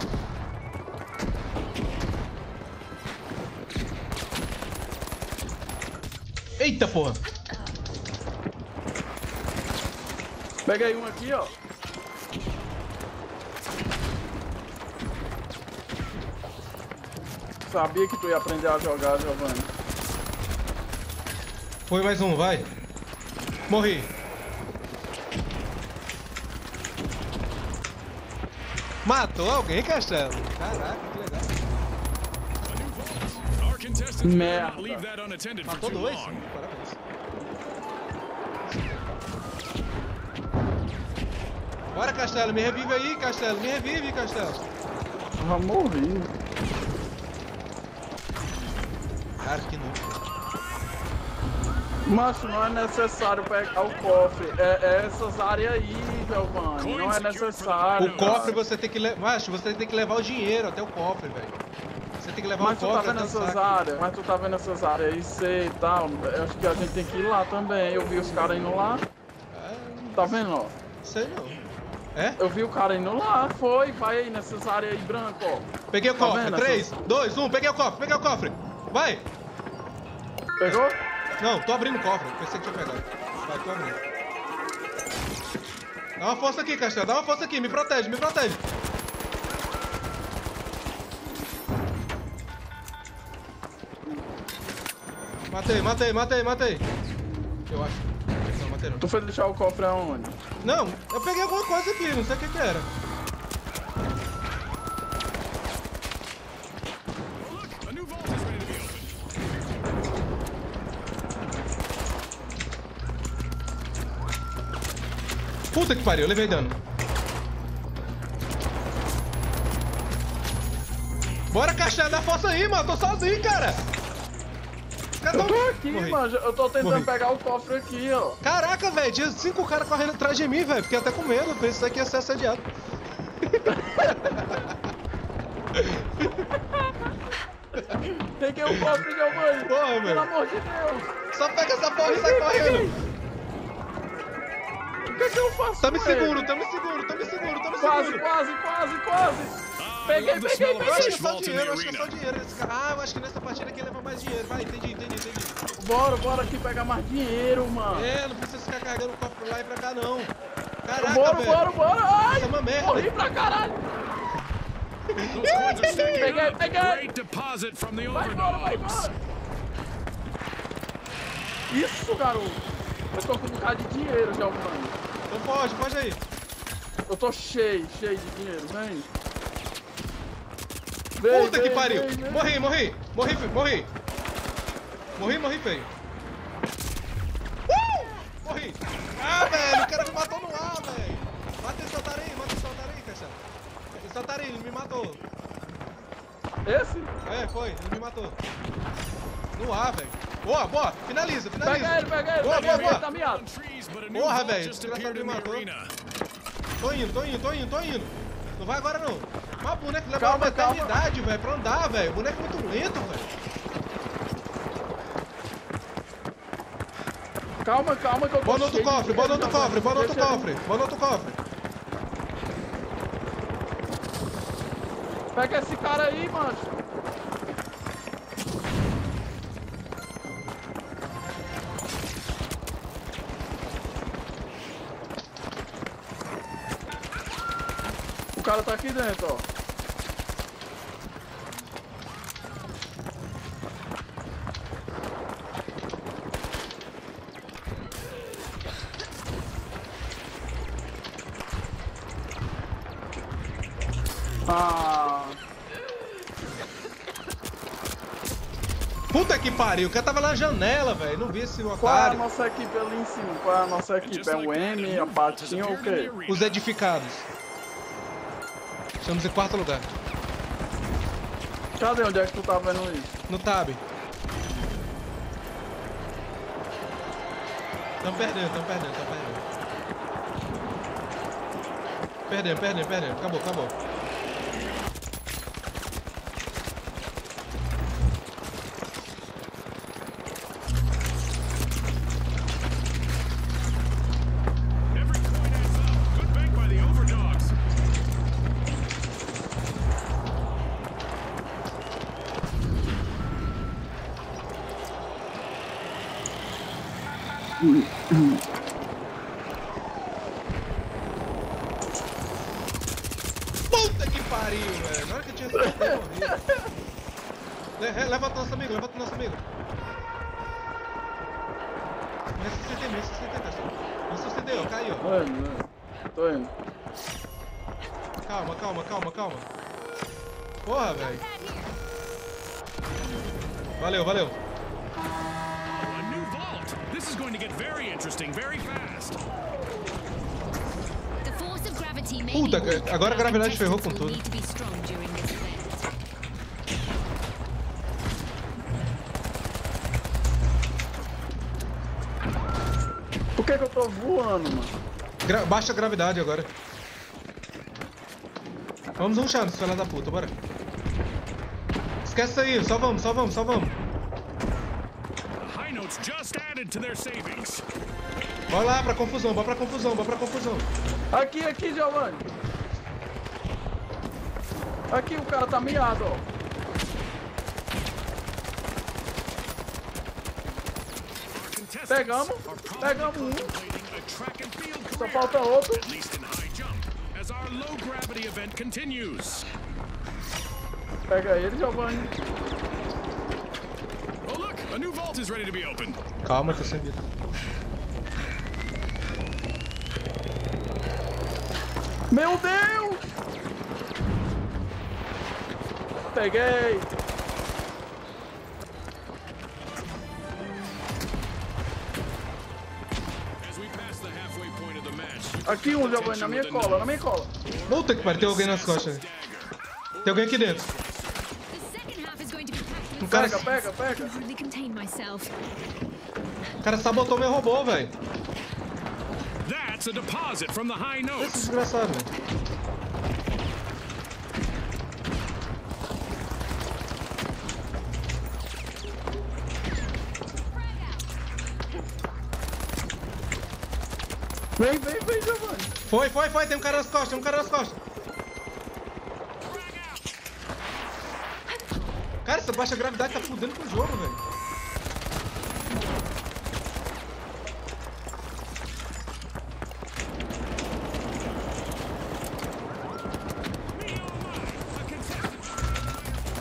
Eita porra. Peguei um aqui, ó. Sabia que tu ia aprender a jogar, Giovanni. Foi mais um, vai. Morri. Matou alguém, Castelo? Caraca, que legal. Merda. not leave that unattended for Matou too dois? long. Parabéns. Bora, Castelo, me revive aí, Castelo. Me revive, Castelo. Já morri. Cara, que nunca. Macho, não é necessário pegar o cofre. É, é essas áreas aí, Giovanni. Não é necessário. O cofre cara. você tem que levar. Macho, você tem que levar o dinheiro até o cofre, velho. Você tem que levar Mas o tu tá cofre vendo até o essas áreas? Mas tu tá vendo essas áreas aí, sei e tal. Eu acho que a gente tem que ir lá também. Eu vi os caras indo lá. Ah, Tá vendo, ó? sei não. É? Eu vi o cara indo lá. Foi, vai aí nessas áreas aí branco, ó. Peguei o Tá cofre. vendo 3, 2, 1, peguei o cofre, peguei o cofre. Vai! Pegou? Não, tô abrindo o cofre. Pensei que tinha pegado. Vai, tô abrindo. Dá uma força aqui, Castelo. Dá uma força aqui. Me protege, me protege. Matei, matei, matei, matei. Eu acho. Não, matei não. Tu foi deixar o cofre aonde? Não, eu peguei alguma coisa aqui, não sei o que que era. Puta que pariu, eu levei dano. Bora, Castelo, dá força aí, mano. Tô sozinho, cara. Cadê Eu tô aqui, Morri. mano. Eu tô tentando Morri. pegar o cofre aqui, ó. Caraca, velho, tinha cinco caras correndo atrás de mim, velho. Fiquei até com medo, pensei que ia ser assediado. Peguei o cofre, Giovanni. Porra, Pelo amor de Deus. Só pega essa porra e sai correndo. O que que eu faço Tamo com seguro, ele? tamo seguro, tamo seguro, tamo Quase, seguro. quase, quase, quase. Ah, Peguei, peguei, of Eu acho que é só dinheiro, acho que é só dinheiro. Esse cara- Ah, eu acho que nessa partida aqui leva mais dinheiro. Vai, entendi, entendi, entendi. Bora, bora aqui pegar mais dinheiro, mano. É, não precisa ficar carregando o cofre pra lá e pra cá, não. Caraca, bora, velho. bora, bora. Ai, Isso é uma merda. morri pra caralho. Peguei, peguei. Vai embora, vai embora. Isso, garoto. Eu tô com um bocado de dinheiro, Giovanni. Então foge, foge aí. Eu tô cheio, cheio de dinheiro, vem. Vem, Puta que vem, pariu. vem. Morri, morri. Morri, feio, morri. Morri, morri, feio. Uh! Morri. Ah, velho, o cara me matou no ar, velho. Mata esse otário aí, mata esse otário aí, Cachorro. Esse otário aí, ele me matou. Esse? É, foi, ele me matou. No ar, velho. Boa, boa. Finaliza, finaliza. Pega ele, pega ele, Boa, pega boa, ele, boa. tá miado. Porra, velho, me matou. arena. Tô indo, tô indo, tô indo, tô indo. Não vai agora não. Mas o boneco leva Calma, uma eternidade, velho, pra andar, velho. O boneco é muito lento, velho. Calma, calma que eu tô Bora no outro cofre, bora no outro cofre, bora no outro cofre, bora no outro cofre. Pega esse cara aí, macho. Cara tá aqui dentro, ó. Ah, Puta que pariu, o cara tava lá na janela, velho. Não vi esse qual é a otário. nossa equipe ali em cima? Qual é a nossa equipe? É o M, a patinha ou o quê? Os edificados. Estamos em quarto lugar. Cadê? Onde é que tu tá vendo isso? No tab. Tamo perdendo, tamo perdendo, tamo perdendo. Perdendo, perdendo, perdendo. Acabou, acabou. Velho. Valeu, valeu. A new vault. This is going to get very interesting very fast. The force of gravity may Puta, agora a gravidade ferrou com tudo. Por que que eu tô voando, mano? Gra baixa a gravidade agora. Vamos rushar, nos filha da puta, bora. Esquece isso aí, só vamos, só vamos, só vamos. The high notes just added to their savings. Bora lá pra confusão, bora pra confusão, bora pra confusão. Aqui, aqui, Giovanni. Aqui o cara tá miado, ó. Pegamos, pegamos um. Só falta outro. as our low gravity event continues. Pega ele, Giovanni. Oh look, a new vault is ready to be opened. Calma, tô sem vida. Meu Deus! Peguei! As we pass the halfway point of the match, Aqui um, Giovanni, na minha cola, na minha cola. Puta que pariu, tem alguém nas costas. Tem alguém aqui dentro. The second half is going to be packed Um with cara, Pega, pega, pega. Contain myself. o cara sabotou meu robô, velho. that's a deposit from the high notes. desgraçado, velho. Vem, vem, vem, Giovanni. Foi, foi, foi, tem um cara nas costas, tem um cara nas costas. Cara, essa baixa gravidade tá fudendo com o jogo, velho.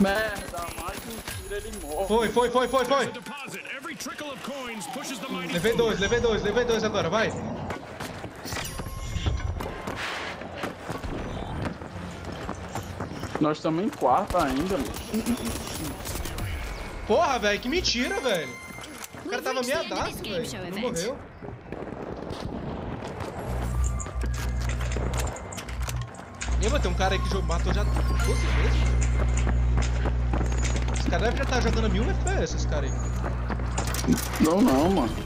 Merda, mais um tiro ele morre. Foi, foi, foi, foi, foi. Levei dois, levei dois, levei dois agora, vai. Nós estamos em quarto ainda, mano. Porra, velho, que mentira, velho. O cara tava meadaço, velho. Não morreu. E, mano, tem um cara aí que matou já 12 vezes. velho. Esse cara deve já estar jogando a 1000 FPS, esse cara aí. Não, não, mano.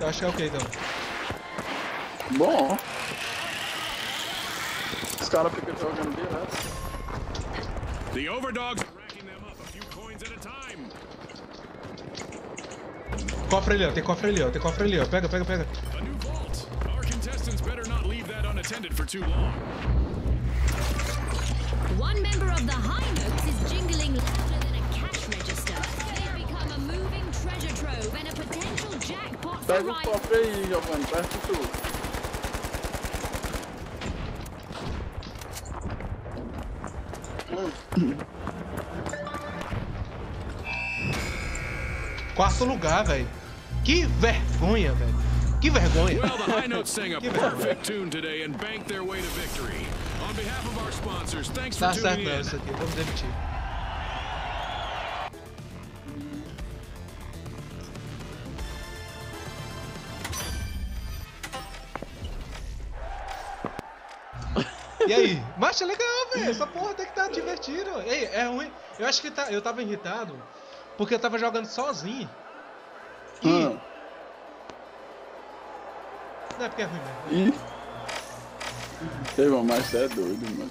Eu acho que é ok, então. Bom. Os caras ficam jogando direto. The overdogs are racking them up a few coins at a time. Cofre ali, ó. Tem cofre ali, ó. Tem cofre ali, ó. Pega, pega, pega. One member of the high notes is jingling louder than a cash register. They've become a moving treasure trove and a potential jackpot for Pega o cofre aí, Giovanni, perto de tu. Quarto lugar, velho. Que vergonha, velho. Que vergonha. Well, the high notes sang a perfect tune today and banked their way to victory. On behalf of our sponsors, thanks for Tá certo tuning não, in. isso aqui. Vamos demitir. E aí? Mas é legal, velho. Essa porra tem que estar divertido. Ei, é ruim. Eu acho que tá, eu tava irritado porque eu tava jogando sozinho. É porque é ruim mesmo. Ih. Ei, mano, mas você é doido, mano.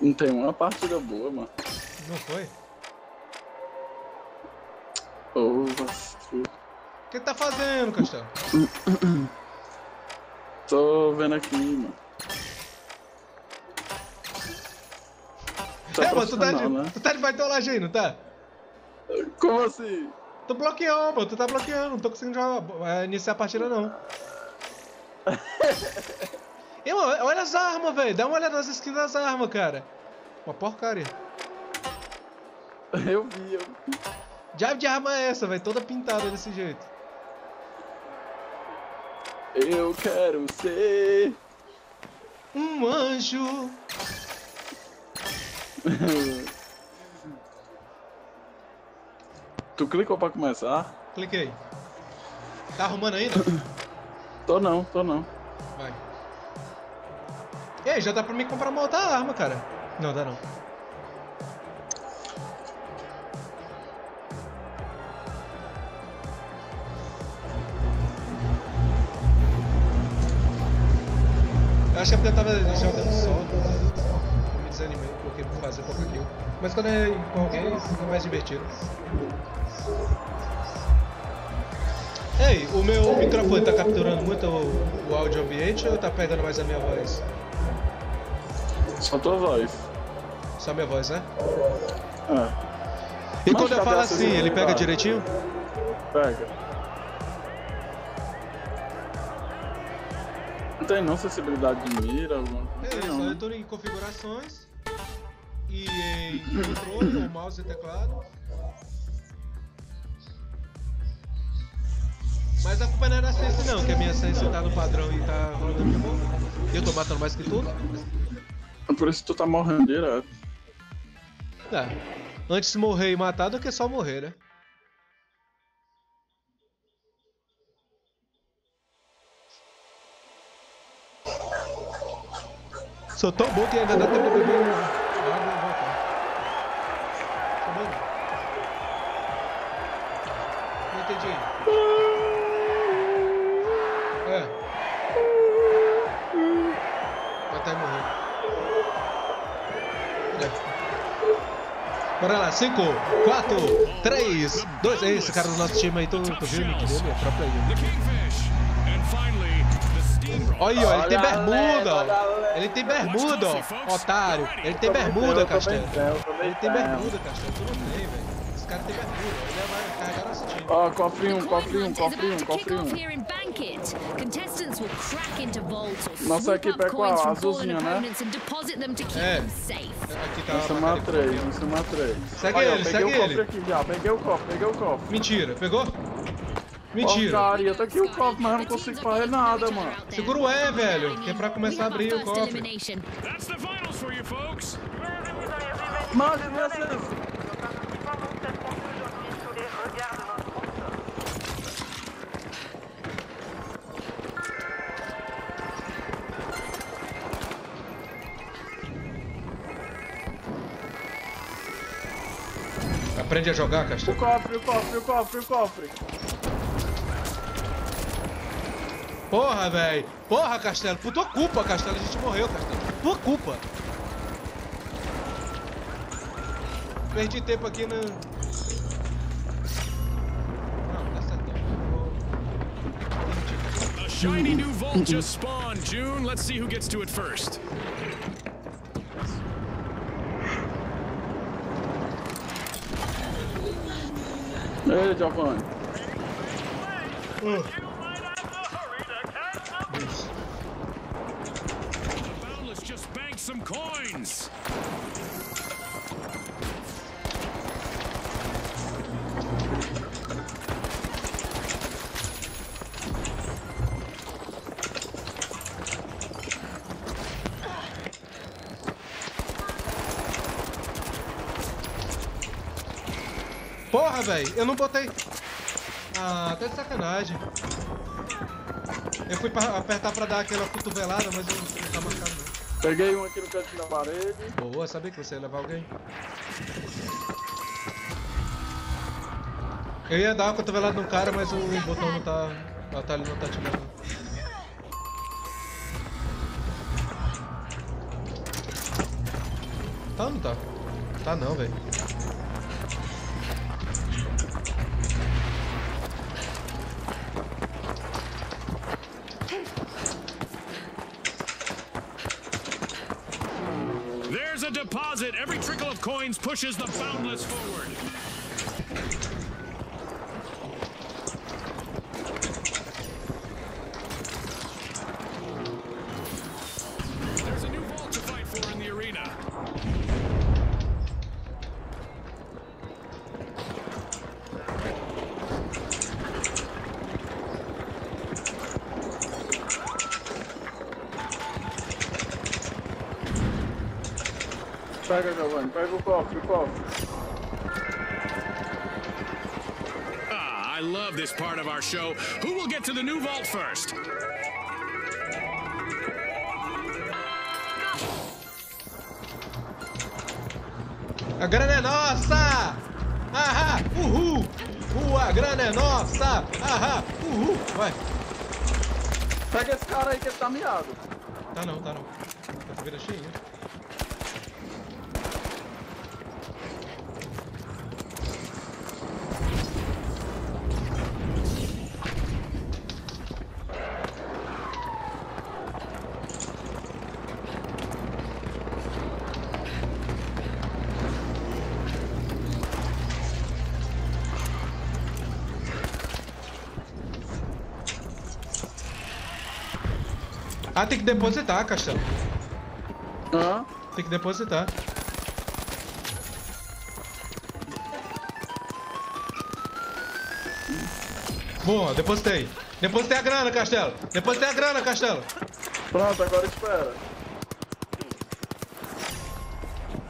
Não tem uma partida boa, mano. Não foi? Ô, vacilo. O que tá fazendo, Castelo? Tô vendo aqui, mano. Tá é, mas tu tá, de, né? tu tá debaixo da laje aí, não tá? Como assim? Tu bloqueou, mano. Tu tá bloqueando. Não tô conseguindo jogar, é, iniciar a partida, não. E, mano, olha as armas, velho. Dá uma olhada nas skins das armas, cara. Uma porcaria. Eu vi, eu vi. Diabo de arma é essa, velho? Toda pintada desse jeito. Eu quero ser. Um anjo. tu clicou pra começar? Cliquei. Tá arrumando ainda? Tô não, tô não. Vai. Ei, já dá pra mim comprar uma outra arma, cara. Não, dá não. Eu acho que é porque eu tava jogando só. Eu me desanimei pouquinho pra fazer pouca kill. Mas quando é com alguém, fica mais divertido. Ei, o meu microfone tá capturando muito o, o áudio ambiente ou tá pegando mais a minha voz? Só tua voz. Só a minha voz, né? É, E Mas quando eu falo assim, ele pega direitinho? pega. Não tem não sensibilidade de mira, alguma É coisa. isso, não. eu tô em configurações e em controle, ou mouse e teclado. Mas a culpa não é da Sense não, que a minha Sense tá no padrão e tá rodando de boa. E eu tô matando mais que tudo. Por isso tu tá morrendo direto. É. Antes morrer e matar do que só morrer, né? Sou tão bom que ainda dá tempo de beber É. Matar e morrer. É. Bora lá, 5, 4, 3, 2. Esse cara do nosso time aí, tu, tu viu o nick dele? É próprio aí. Olha aí, ele tem bermuda, ó. Ele tem bermuda, ó. Otário. Ele tem bermuda, Castelo. Ele tem bermuda, Castelo. Tu não tem, velho. Esse cara tem bermuda. Ele vai carregar time. Ó, cofre um, cofre um, cofre um, about to kick cofre off um. here in Bankit. Contestants will crack into vaults or Nossa equipe up é qual? coins from fallen Azulzinha, né? opponents and deposit them to keep É. them safe. Aqui tá Vamos a chamar matéria. três, vamos chamar três. Segue Olha, ele, peguei segue o cofre ele. aqui já, peguei o cofre, peguei o cofre. Mentira, pegou? Mentira. Porcaria, tá aqui o cofre, mas eu não consigo fazer nada, mano. Segura o E, velho, que é pra começar a abrir o cofre. Mande vocês. Aprende a jogar, O Castelo. cofre, o cofre, o cofre, o cofre. Porra, velho. Porra, Castelo. Por tua culpa, Castelo. A gente morreu, Castelo. Tua culpa. Perdi tempo aqui no... Não, tá certo. A shiny new vault just spawned, June. Let's see who gets to it first. Ei, Giovanni. Boundless velho. Eu não botei... Ah, tá de sacanagem. Eu fui pra apertar pra dar aquela cotovelada, mas eu não tá marcado não. Peguei um aqui no canto da parede. Boa, sabia que você ia levar alguém? Eu ia dar uma cotovelada no cara, mas o botão não tá. O atalho não tá ativado. Tá ou não tá? Tá não, velho. Pushes the boundless forward. Grana é nossa! Ahá! Uhul! Uh, a grana é nossa! Ahá! Uhul! Vai! Pega esse cara aí que ele tá miado. Tá não, tá não. Tá com a cheia. Ah, tem que depositar, Castelo. Hã? Tem que depositar. Boa, depositei. Depositei a grana, Castelo. Depositei a grana, Castelo. Pronto, agora espera.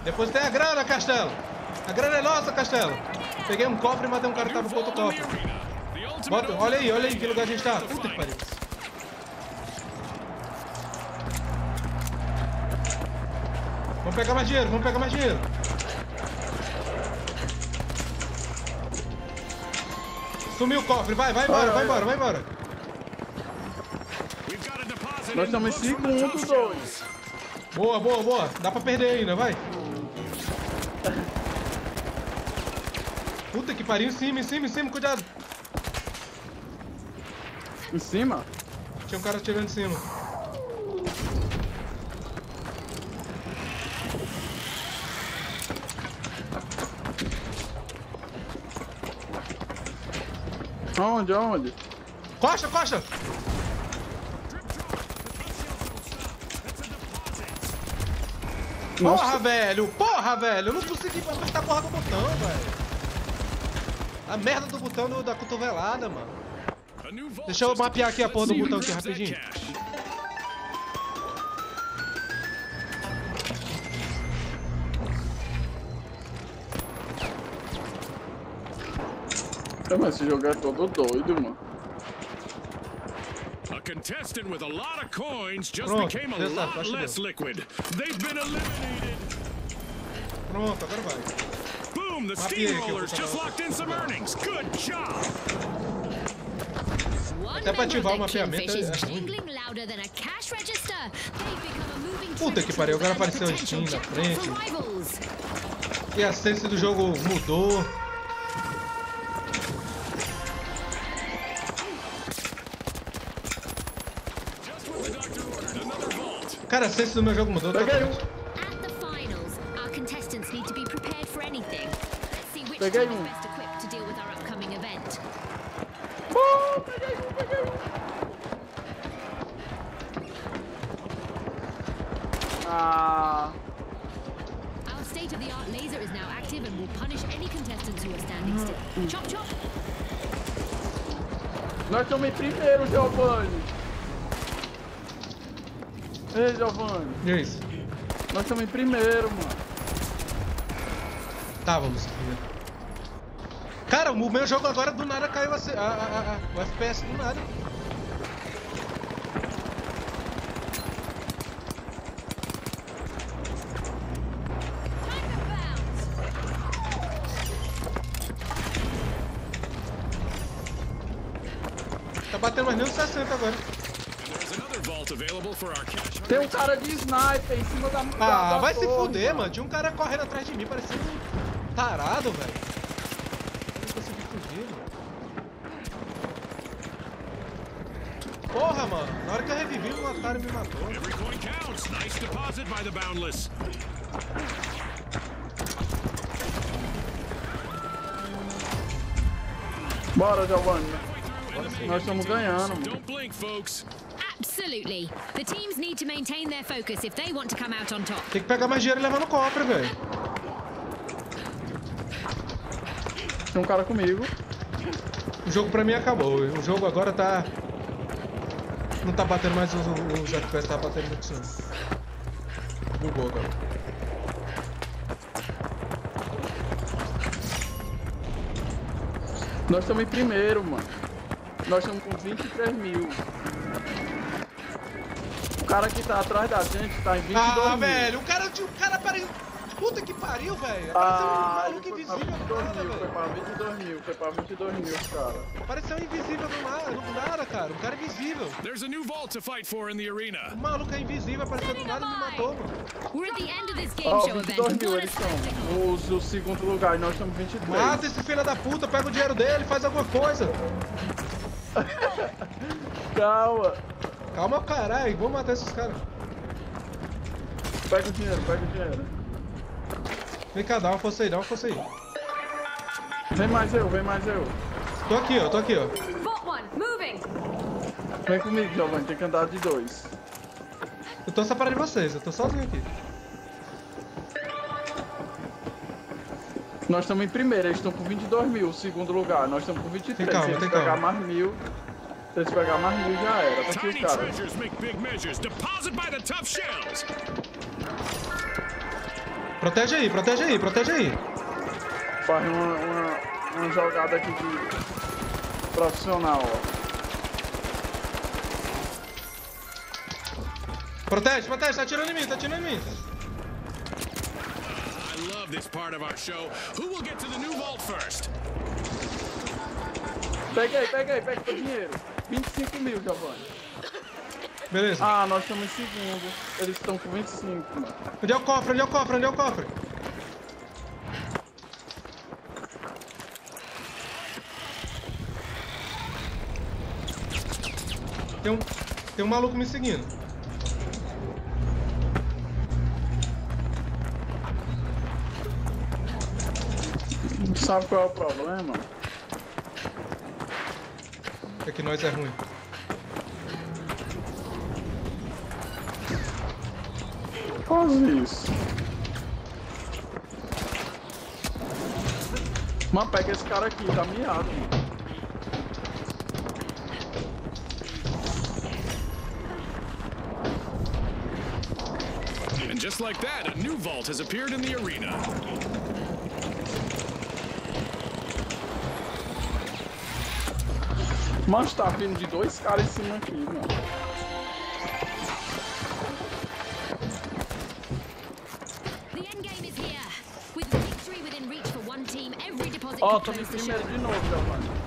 Depositei a grana, Castelo. A grana é nossa, Castelo. Peguei um cofre e matei um cara que tava no outro cofre. Bota, olha aí, olha aí que lugar a gente tá. Puta que pariu. Pegar mais dinheiro, vamos pegar mais dinheiro. Sumiu o cofre, vai, vai embora, vai embora, vai embora. Nós estamos books em from the top segundo, shelves. dois. Boa, boa, boa. Dá pra perder ainda, vai. Puta que pariu, em cima, em cima, em cima, cuidado. Em cima? Tinha um cara atirando em cima. Aonde, aonde? Costa, costa! Nossa, Porra, velho! Porra, velho! Eu não consegui apertar a porra do botão, velho. A merda do botão do- da cotovelada, mano. Deixa eu mapear aqui a porra do botão aqui rapidinho. É, mas esse jogo é todo doido, mano. A contestant with a lot of coins just Pronto, became a lot less deu. liquid. They've been eliminated. Pronto, agora vai. Boom, the o steamrollers just locked in some earnings. Good job. Até pra ativar o mapeamento é Puta que pariu, agora trove and apareceu a Steam na frente. E a essência do jogo mudou. Cara, a essência do meu jogo mudou Peguei um. totalmente. At the finals, our contestants need to be prepared for anything. Let's see which Peguei team is um. best equipped to deal with our upcoming event. Oh, peguei um, peguei um. Ah, Our state-of-the-art laser is now active and will punish any contestants who are standing still. Chop chop! nós estamos em primeiro, Giovanni. Ei, Giovanni. E é isso. Nós estamos em primeiro, mano. Tá, vamos seguir. Cara, o meu jogo agora do nada caiu a, a- a- a- o FPS do nada. Tem um cara de sniper em cima da Ah, da vai se torre, fuder, mano. Tinha um cara correndo atrás de mim, parecendo um tarado, velho. Eu não consegui fugir, mano. Porra, mano. Na hora que eu revivi, mataram e me matou. Every coin counts. Nice deposit by the Boundless. Bora, Giovanni. Nós estamos ganhando, mano. Don't blink, folks. Absolutely. The teams need to maintain their focus if they want to come out on top. Tem que pegar mais dinheiro e levar no cofre, velho. Tem um cara comigo. O jogo pra mim acabou. O jogo agora tá... Não tá batendo mais os... FPS tá batendo muito sim. Bugou agora. Nós estamos em primeiro, mano. Nós estamos com 23 mil. O cara que tá atrás da gente tá em 22 Ah, mil. velho, o cara, o cara pariu. Puta que pariu, velho. Apareceu um Ah, ele maluco foi pra invisível 22 nada, mil, foi velho. pra 22 mil, foi pra 22 mil, cara. Apareceu um invisível do nada, do nada, cara. Um cara invisível. There's a new vault to fight for in the arena. O maluco é invisível, apareceu do nada e me matou, mano. We're at the end of this game show event. 22 mil eles estão. O segundo lugar e nós estamos 23. Mata esse filho da puta, pega o dinheiro dele, faz alguma coisa. Calma. Calma, caralho, vamos matar esses caras. Pega o dinheiro, pega o dinheiro. Vem cá, dá uma força aí, dá uma força aí. Vem mais eu, vem mais eu. Tô aqui, ó, tô aqui, ó. Vem comigo, Giovanni, tem que andar de dois. Eu tô separado de vocês, eu tô sozinho aqui. Nós estamos em primeiro, eles estão com 22 mil, segundo lugar. Nós estamos com 23. Tem calma, se eles tem pegar calma. mais mil, se eles pegar mais mil já era. Tá aqui os caras. Protege aí, protege aí, protege aí. Faz uma, uma, uma jogada aqui de profissional, ó. Protege, protege, tá atirando em mim, tá atirando em mim. I love this part of our show. Who will get to the new vault first? Peguei, peguei, pega o dinheiro. 25 mil, Giovanni. Beleza. Ah, nós estamos em segundo. Eles estão com 25, mano. Onde é o cofre? Onde é o cofre? Onde é o cofre? Tem um, tem um maluco me seguindo. Sabe qual é o problema? É que nós é ruim. Faz isso. Mano, pega esse cara aqui, tá miado. And just like that, a new vault has appeared in the arena. Mano, tá vindo de dois caras em cima aqui, mano. Ó, could tô em primeiro de novo, Giovanni.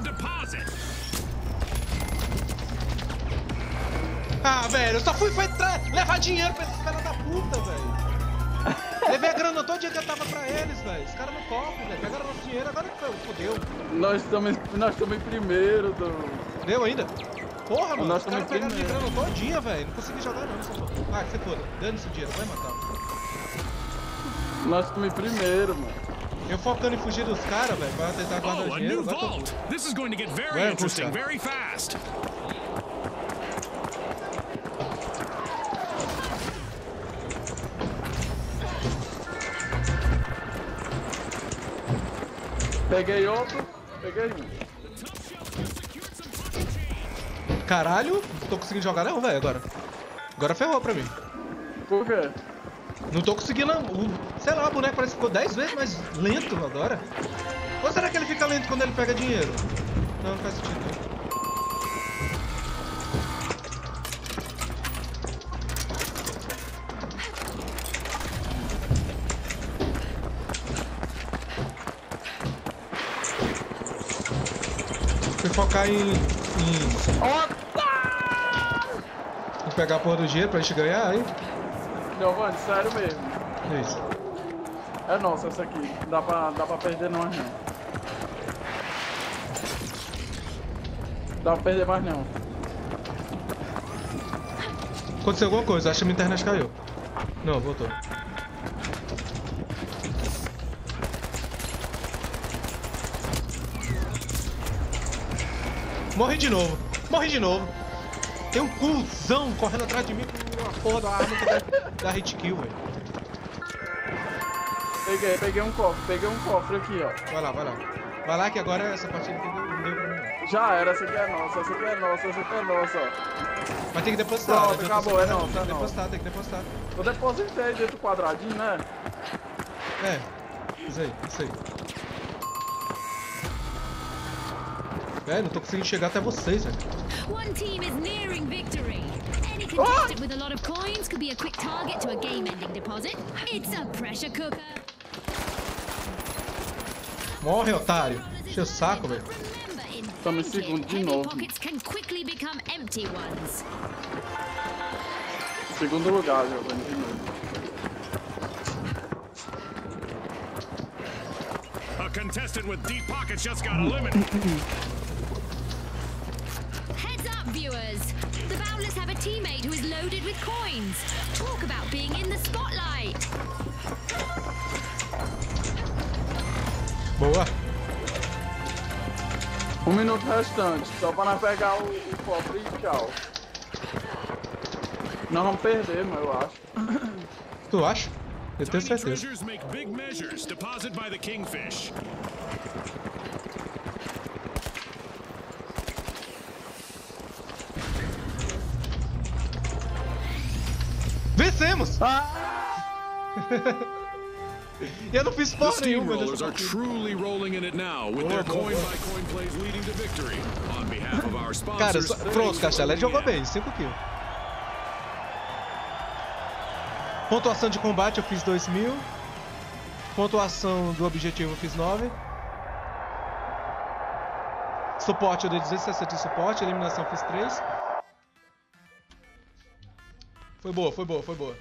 Deposit. Ah, velho, eu só fui foi tra- levar dinheiro pra esses caras da puta, velho. Levei a grana todo dia que eu tava pra eles, velho. Os caras não cofre, velho. Pegaram nosso dinheiro, agora que fodeu. Nós estamos nós em primeiro do. Deu ainda? Porra, mano, Nós os caras pegaram minha primeiro. grana todinha, velho. Não consegui jogar não, só Vai, que você foda. Dane esse dinheiro, vai matar. Nós estamos em primeiro, mano. Eu focando em fugir dos caras, velho, pra tentar guardar Oh, a dinheiro. agora vault. This is going to get very interesting very fast. Peguei outro, peguei um. Caralho, não tô conseguindo jogar não, velho, agora. Agora ferrou pra mim. Por quê? Não tô conseguindo. Sei lá, o boneco parece que ficou 10 vezes mais lento agora. Ou será que ele fica lento quando ele pega dinheiro? Não, não faz sentido. não. Focar em. em, em pegar a porra do dinheiro pra gente ganhar aí. Giovanni, sério mesmo. É isso. É nossa essa aqui. Dá pra, dá pra perder nós não. Dá pra perder mais não. Aconteceu alguma coisa, acho que minha internet caiu. Não, voltou. Morri de novo. Morri de novo. Tem um cuzão correndo atrás de mim com uma porra da arma dá, dá hit kill, velho. Peguei, peguei um cofre, peguei um cofre aqui, ó. Vai lá, vai lá. Vai lá que agora essa partida aqui não deu pra mim. Já era, essa aqui é nossa, essa aqui é nossa, essa aqui é nossa, ó. Mas tem que depositar. Pronto, né? acabou, é nossa, Tem é que nossa. depositar, tem que depositar. Eu depositei dentro do quadradinho, né? É, isso aí, isso aí. Velho, não tô conseguindo chegar até vocês, velho. One team is nearing victory. Any contestant with a lot of coins could be a quick target to a game-ending deposit. It's a pressure cooker. Morre, otário. Encheu o saco, velho. Remember, in Tamo em thinking, segundo de novo. pockets can quickly become empty ones. Segundo lugar, jogando de novo. A contestant with deep pockets just got eliminated. Heads up, viewers. The Bowlers have a teammate who is loaded with coins. Talk about being in the spotlight. Boa. Um minuto restante, só pra nós pegar o, o cofre e tchau. Nós vamos perder, mas eu acho. Tu acha? Eu tenho certeza. treasures make big measures. Deposit by the kingfish. Vencemos! Ah! E eu não fiz porra nenhuma are partida. truly rolling in it now, with their Boa, boa, boa. coin-by-coin plays leading to victory. On behalf of our Cara, sponsors, thanks pronto, Castelo, ele jogou bem, 5 kills. Pontuação de combate eu fiz 2 mil. Pontuação do objetivo eu fiz 9. Suporte eu dei 260 de suporte, eliminação eu fiz 3. Foi boa, foi boa, foi boa.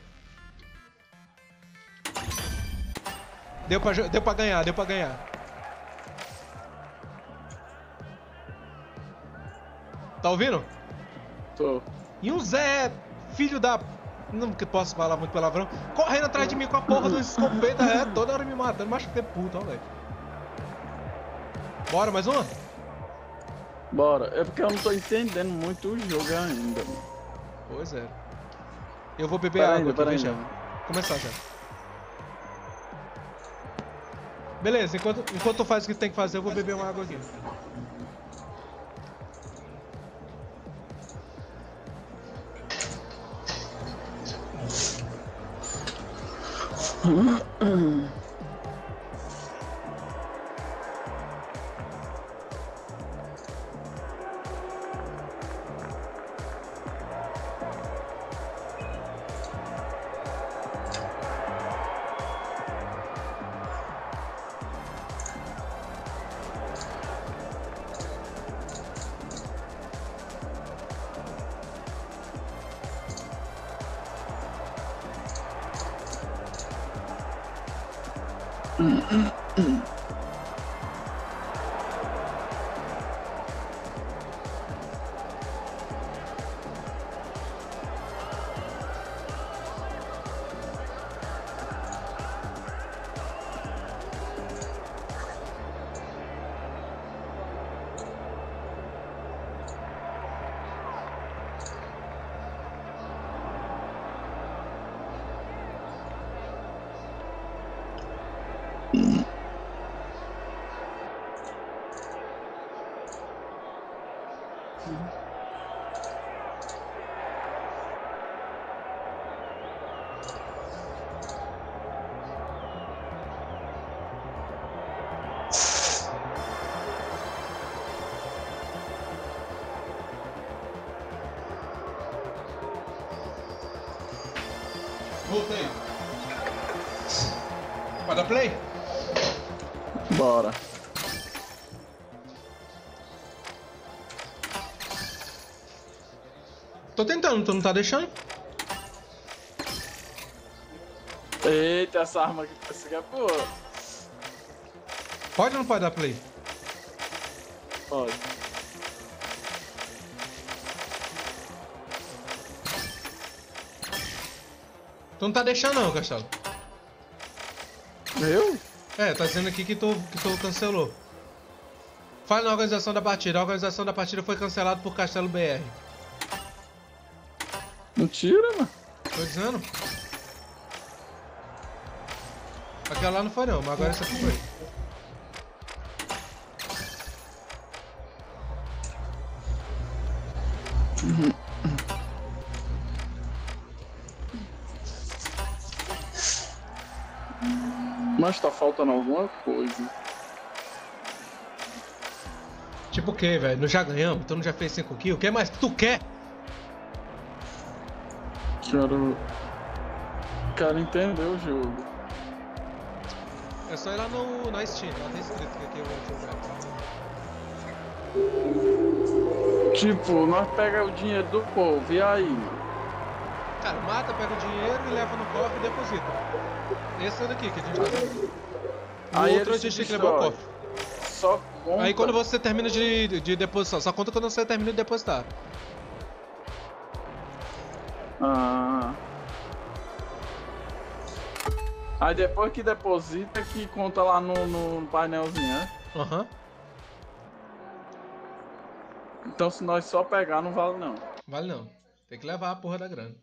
Deu pra, deu pra ganhar, deu pra ganhar. Tá ouvindo? Tô. E um Zé, filho da. Não que posso falar muito palavrão, correndo atrás de mim com a porra do escopeta, é, toda hora me matando, mas que puta, ó, velho. Bora, mais uma? Bora. É porque eu não tô entendendo muito o jogo ainda. mano. Pois é. Eu vou beber Pera água ainda, aqui, ainda. Começar já. Beleza, enquanto, enquanto tu faz o que tem que fazer, eu vou beber uma água aqui. Voltei. Tô tentando, tu não tá deixando? Eita, essa arma aqui, aqui é boa. Pode ou não pode dar play? Pode. Tu não tá deixando não, Castelo. Eu? É, tá dizendo aqui que tu, que tu cancelou. Fala na organização da partida. A organização da partida foi cancelada por Castelo BR. Mentira, mano. Tô dizendo. Aquela lá não foi não, mas agora essa aqui foi. Mas tá faltando alguma coisa. Tipo o que, velho? Não já ganhamos? Tu não já fez 5 kills? O que mais que tu quer? Quero. Quero entender o jogo. É só ir lá no, na Steam, lá tá escrito que aqui o jogo grátis. Tipo, nós pega o dinheiro do povo, e aí? Cara, mata, pega o dinheiro e leva no cofre e deposita. Esse é daqui que a gente tá vendo. O Aí outro a gente tem que levar o cofre. Só conta. Aí quando você termina de, de depositar, só conta quando você termina de depositar. Ah. Aí depois que deposita que conta lá no, no painelzinho, né? Aham. Então se nós só pegar não vale não. Vale não. Tem que levar a porra da grana.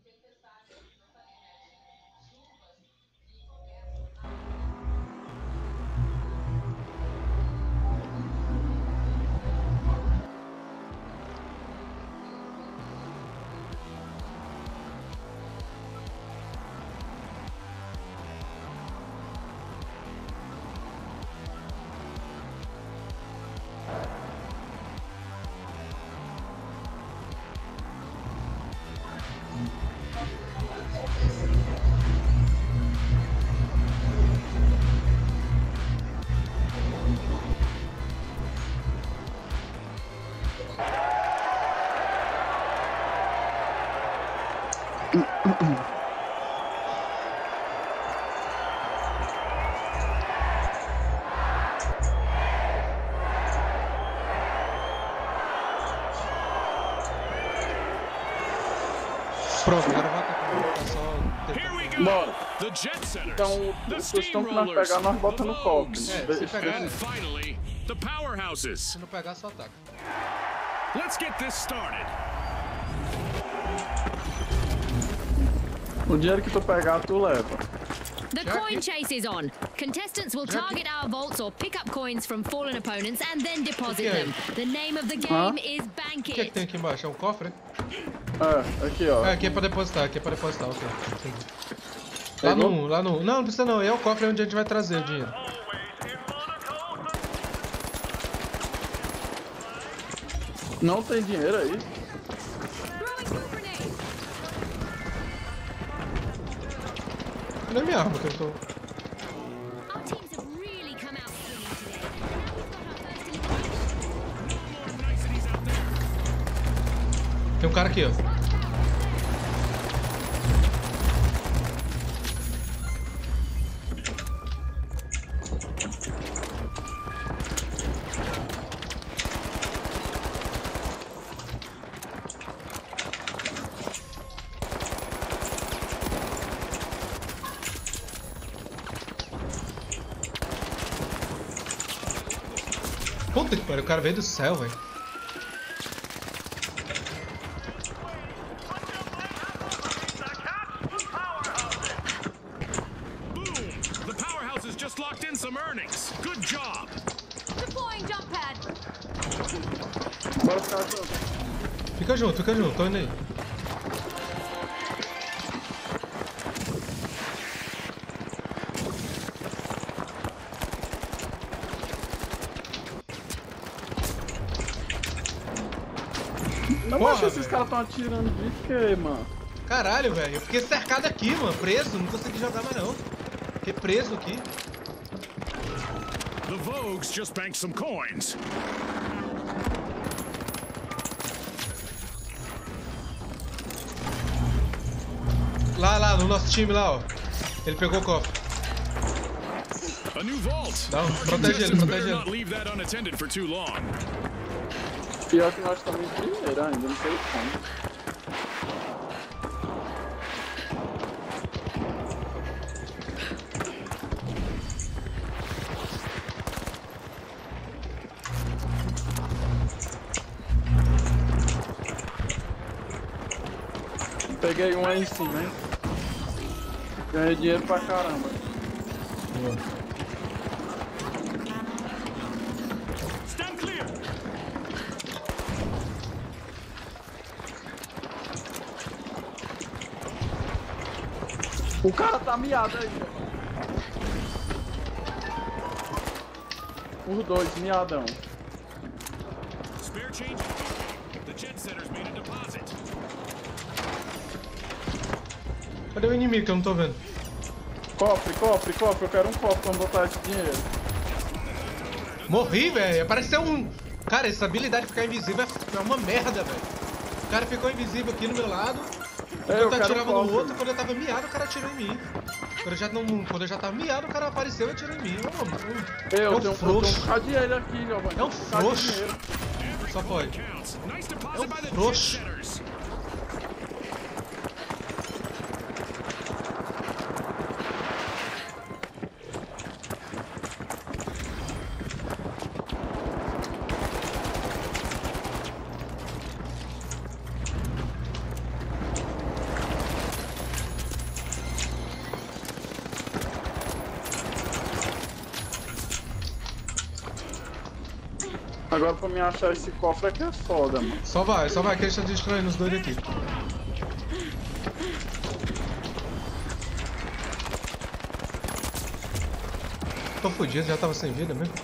Então o questão que nós pegar nós bota no. Vogues. É, se pegar, the Powerhouses. se não pegar, só ataca. Let's get this started. O dinheiro que tu pegar, tu leva. The coin chase is on. Contestants will target our vaults or pick up coins from fallen opponents and then deposit Okay. them. The name of the game is Bank O que é que It. tem aqui embaixo? É um cofre? É, aqui ó. É, aqui é pra depositar, aqui é pra depositar, ok. Entendi. Lá Pegou? no, lá no. Não, não precisa não, é o cofre onde a gente vai trazer o dinheiro. Não tem dinheiro aí. Cadê minha arma que eu tô. Tem um cara aqui, ó. Pariu, o cara veio do céu, velho. Boom! The Powerhouses just locked in some earnings. Good job. Deploying jump pad. Bora ficar junto. Fica junto, fica junto, tô indo aí. Porra, mas esses caras tão atirando de quê, mano? Caralho, velho, eu fiquei cercado aqui, mano, preso, não consegui jogar mais não. Fiquei preso aqui. The Vogues just banked some coins. Lá, lá, no nosso time lá, ó. Ele pegou o cofre. A new vault. Não, protege ele, protege ele. not leave that unattended for too long. Pior que nós estamos em primeiro ainda, não sei como. Peguei um aí em cima, hein? Ganhei dinheiro pra caramba. Boa. Stand clear. O cara tá miado aí, ó. Os dois, miadão. Spare change. The jet setters made a deposit. Cadê o inimigo que eu não tô vendo? Cofre, cofre, cofre. Eu quero um cofre pra botar esse dinheiro. Morri, velho. Parece ser um. Cara, essa habilidade de ficar invisível é é uma merda, velho. O cara ficou invisível aqui no meu lado. É, eu eu quero atirava um no outro, quando eu tava miado, o cara atirou em mim. Quando eu já, não, quando eu já tava miado, o cara apareceu e atirou em mim. Mano, Eu, É um tenho, eu frouxo. um de dinheiro aqui, Giovanni. É um frouxo. Só pode. É deposit um by the jet frouxo. Me achar esse cofre aqui é foda, mano. Só vai, só vai, que eles estão distraindo os dois aqui. Tô fudido, já tava sem vida mesmo.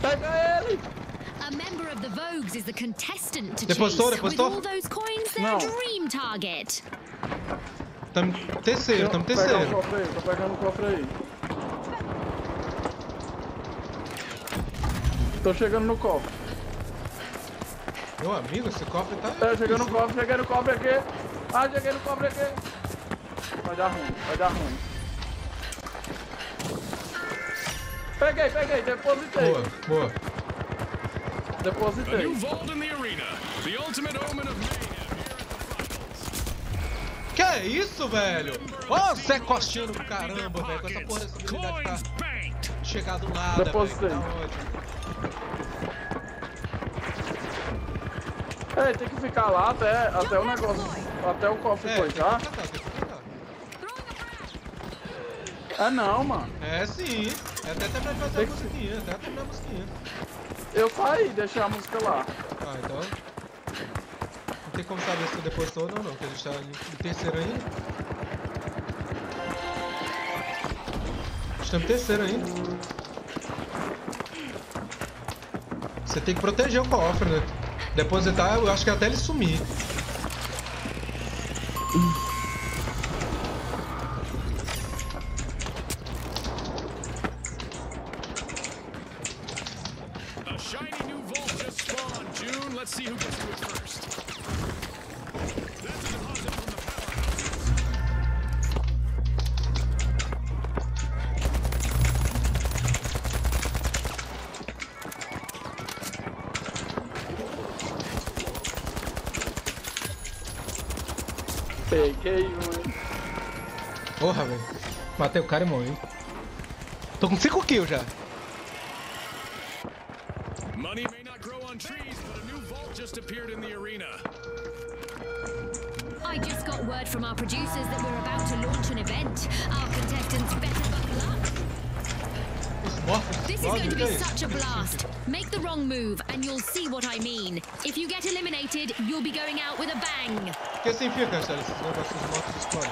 Pega ele! Depositou, depositou? all those coins, their Não. dream target. Tamo terceiro, tamo Pegar o terceiro. cofre aí, tô pegando o cofre aí. Tô chegando no cofre. Meu amigo, esse cofre tá. É, cheguei no cofre, cheguei no cofre aqui. Ah, cheguei no cofre aqui. Vai dar ruim, vai dar ruim. Peguei, peguei, depositei. Boa, boa. A Depositei. new vault in the arena. The ultimate omen of mayhem here at the finals. Que é isso, velho? Ó, Zé Costinha do caramba, velho. Com essa porra dessa habilidade banked. chegar do nada, velho. Depositei. Tá ótimo. É, tem que ficar lá até, até o negócio. Até o cofre É, que que ficar. É não, mano. É sim. É até terminar de fazer a Tem que- musiquinha, até terminar a musiquinha. Eu saí, deixei a música lá. Ah, então. Não tem como saber se tu depositou ou não, não, porque a gente tá em terceiro ainda. Estamos em terceiro ainda. Você tem que proteger o cofre, né? Depositar, eu acho que até ele sumir. Matei o cara e morri. Tô com 5 kills já. Money may not grow on trees, but a new vault just appeared in the arena. I just got word from our producers that we're about to launch an event. Our contestants better buckle up. This is going to é be isso? such a blast. Make the wrong move and you'll see what I mean. If you get eliminated, you'll be going out with a bang. Por que assim fica, Castelo? Esses negócios mortos explodem.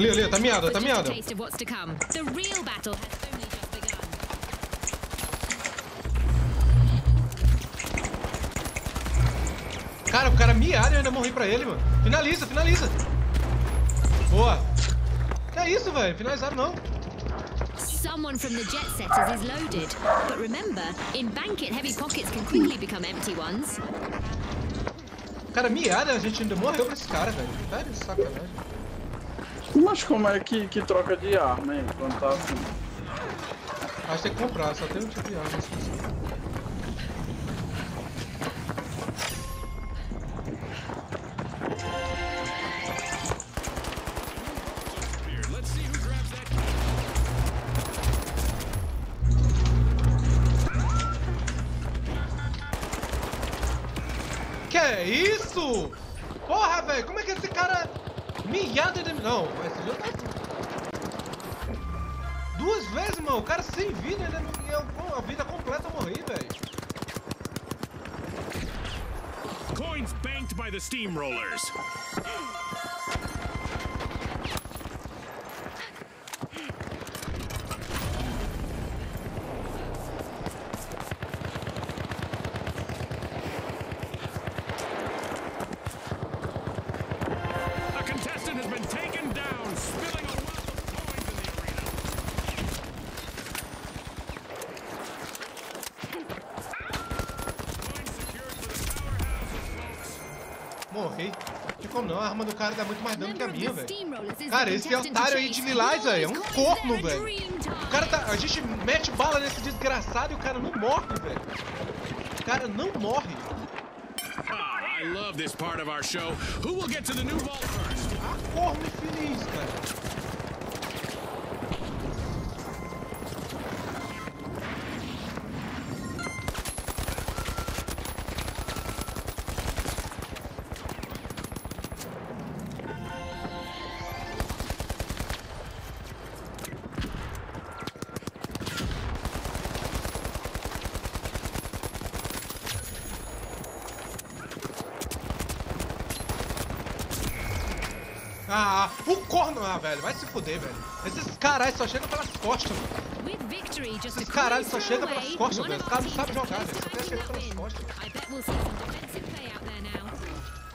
Ali, ali, tá miado, tá miado. Cara, o cara miado e eu ainda morri pra ele, mano. Finaliza, finaliza. Boa. Que é isso, velho? Finalizaram não. Someone from the jet setters is loaded. But remember, in Bankit, heavy pockets can quickly become empty ones. Cara, miado, a gente ainda morreu pra esse cara, velho. Tá de sacanagem. Mas como é que, que troca de arma, hein? Quando tá assim. Acho que tem que comprar, só tem um tipo de arma. Arma do cara dá muito mais dano que a minha, velho. Cara, esse otário aí de lilás, velho, é um corno, velho. O cara tá. A gente mete bala nesse desgraçado e o cara não morre, velho. O cara não morre. Ah, I love this part of our show. Who will get to the new vault first? Ah, corno infeliz, cara. Fuder, velho. Esses caralho só chegam pelas costas, mano. Esses caralho coin's só throw chega pelas costas, velho. Os caras não sabem jogar, velho. Só chegar pelas costas.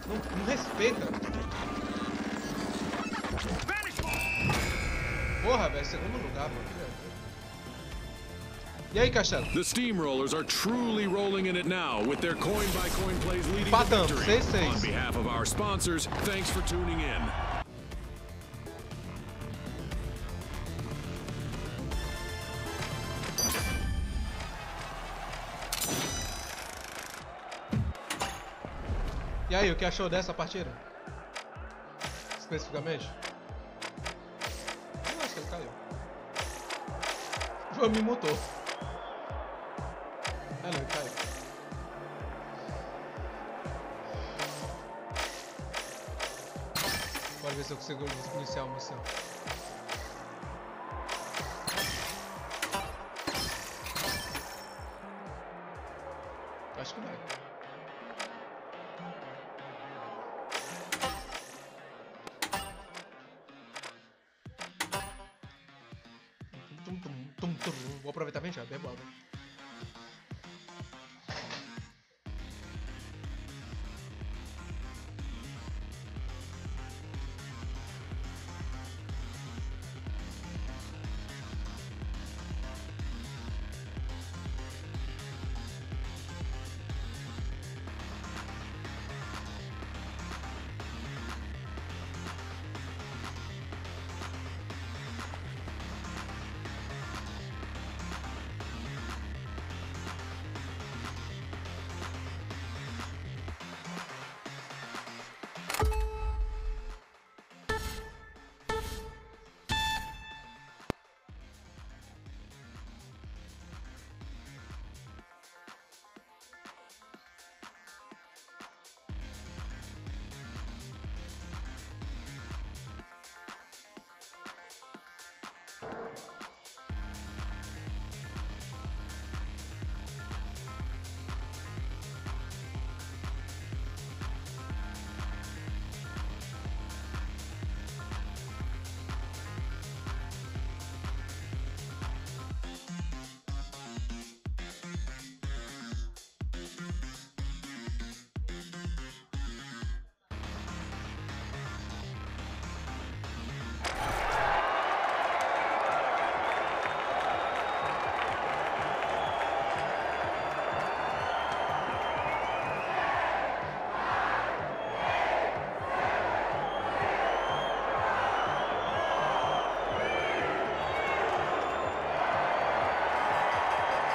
Não, não respeita. Porra, velho, segundo lugar, mano. E aí, Castelo? The steamrollers are truly rolling in it now, with their coin by coin plays leading to Empatamos, victory. 6-6. On behalf of our sponsors, thanks for tuning in. E aí, o que achou dessa partida? Especificamente? Eu acho que ele caiu. Me mutou. Ah não, ele caiu. Bora ver se eu consigo iniciar uma missão.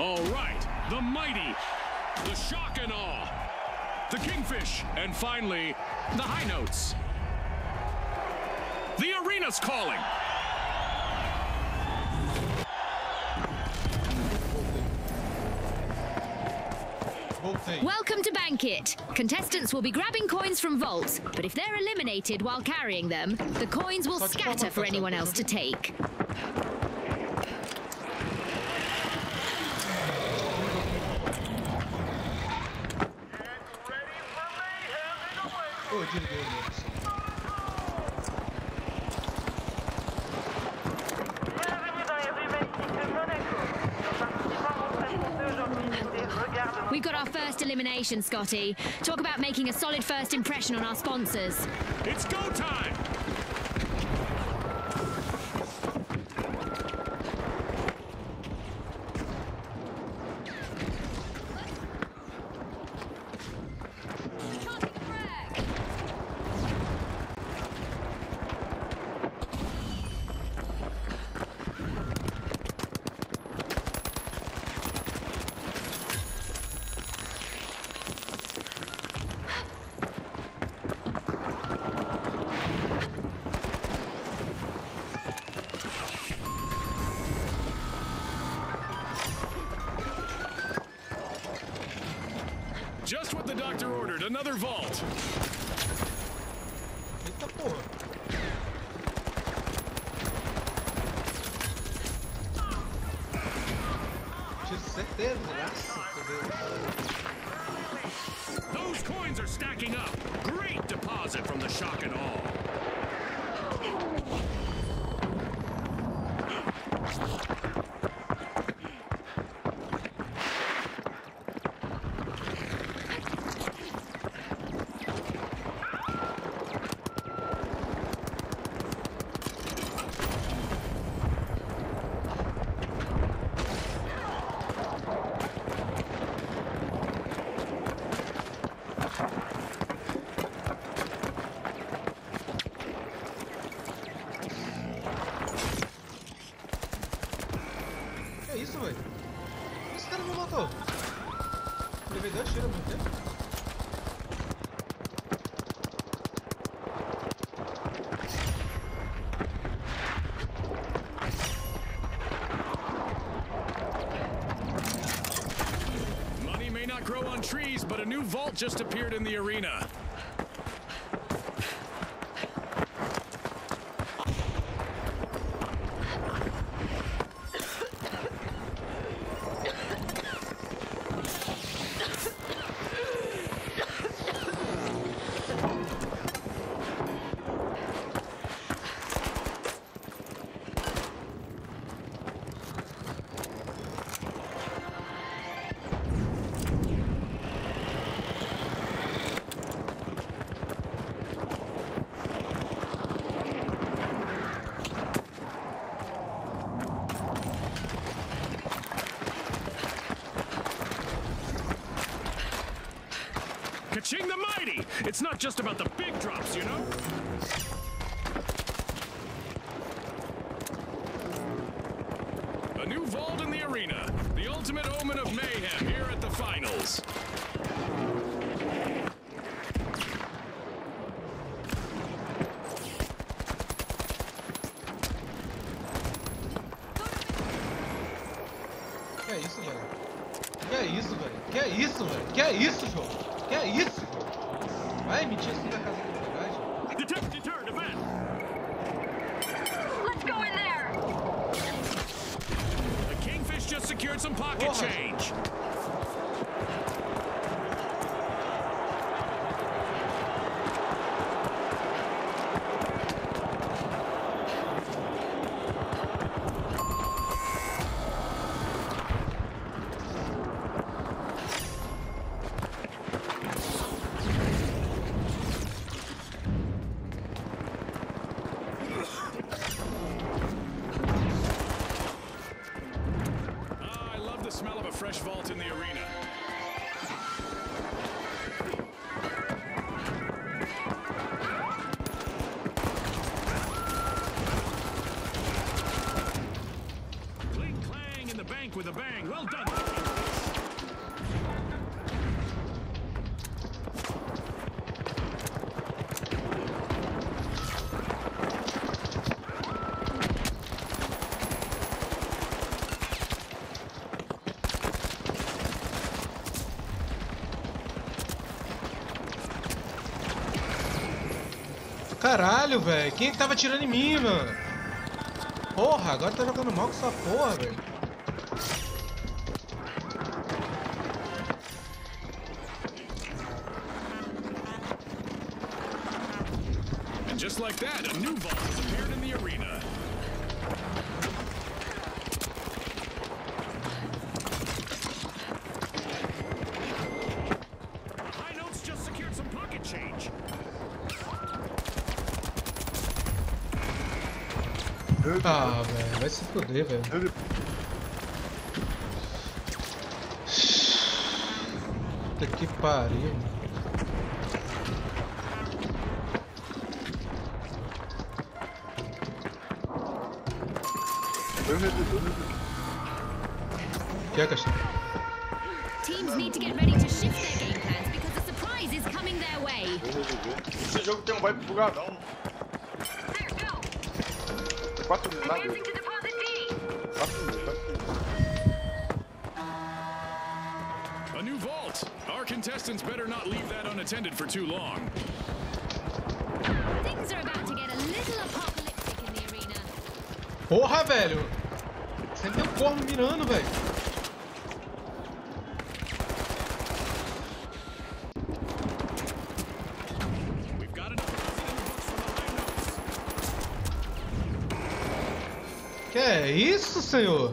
All right, the mighty, the shock and awe, the kingfish, and finally, the high notes. The arena's calling. Welcome to Bankit. Contestants will be grabbing coins from vaults, but if they're eliminated while carrying them, the coins will scatter for anyone else to take. We've got our first elimination, Scotty. Talk about making a solid first impression on our sponsors. It's go time. Just appeared in the arena. Kaching the mighty! It's not just about the big drops, you know? Caralho, velho. Quem que tava atirando em mim, mano? Porra, agora tá jogando mal com essa porra, velho. Fuder, velho. Puta que pariu. Que é, Castelo? Teams need to get ready to shift their game plans because a surprise is coming their way. Esse jogo tem um vibe bugadão. Tem 4 mil, nada. Contestants better not leave that unattended for too long. Things are about to get a little apocalyptic in the arena. Porra, velho! Sempre tem um corno mirando, velho. We've got enough deposit in the books from the High Notes. Que é isso, senhor?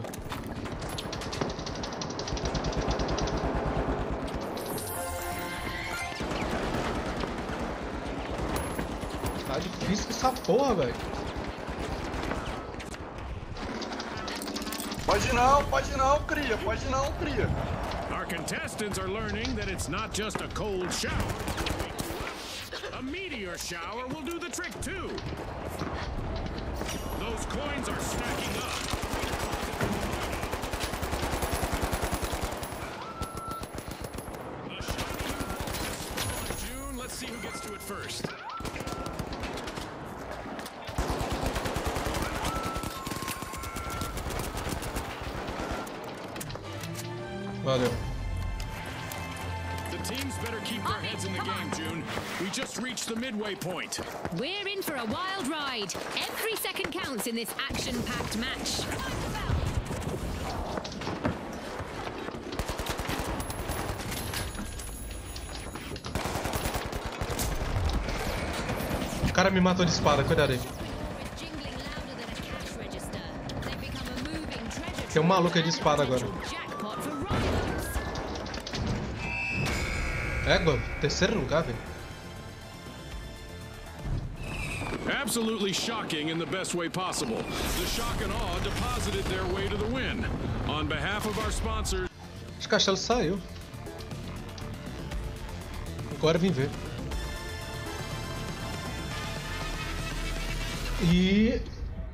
Porra, velho. Pode não, pode não, cria, pode não, cria. Our contestants are learning that it's not just a cold shower. A meteor shower will do the trick too. Those coins are stacking up. The midway point. We're in for a wild ride. Every second counts in this action-packed match. O cara me matou de espada, cuidado aí. Tem um maluco aí de espada agora. Égua, terceiro lugar, velho. Absolutely shocking in the best way possible. The shock and awe deposited their way to the win. On behalf of our sponsors, Acho que o castelo saiu. Agora vim ver. E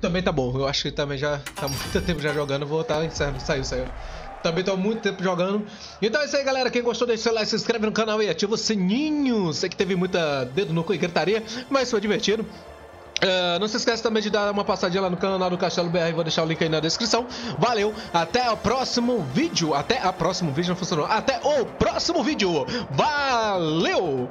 também tá bom. Eu acho que também já tá muito tempo já jogando. Vou estar encerrando. Saiu, saiu. Também tô há muito tempo jogando. Então é isso aí, galera. Quem gostou, deixa o like, se inscreve no canal e ativa o sininho. Sei que teve muita dedo no cu e gritaria, mas foi divertido. Ah, não se esqueça também de dar uma passadinha lá no canal do Castelo BR, vou deixar o link aí na descrição. Valeu, até o próximo vídeo. Até a próximo vídeo não funcionou. Até o próximo vídeo. Valeu!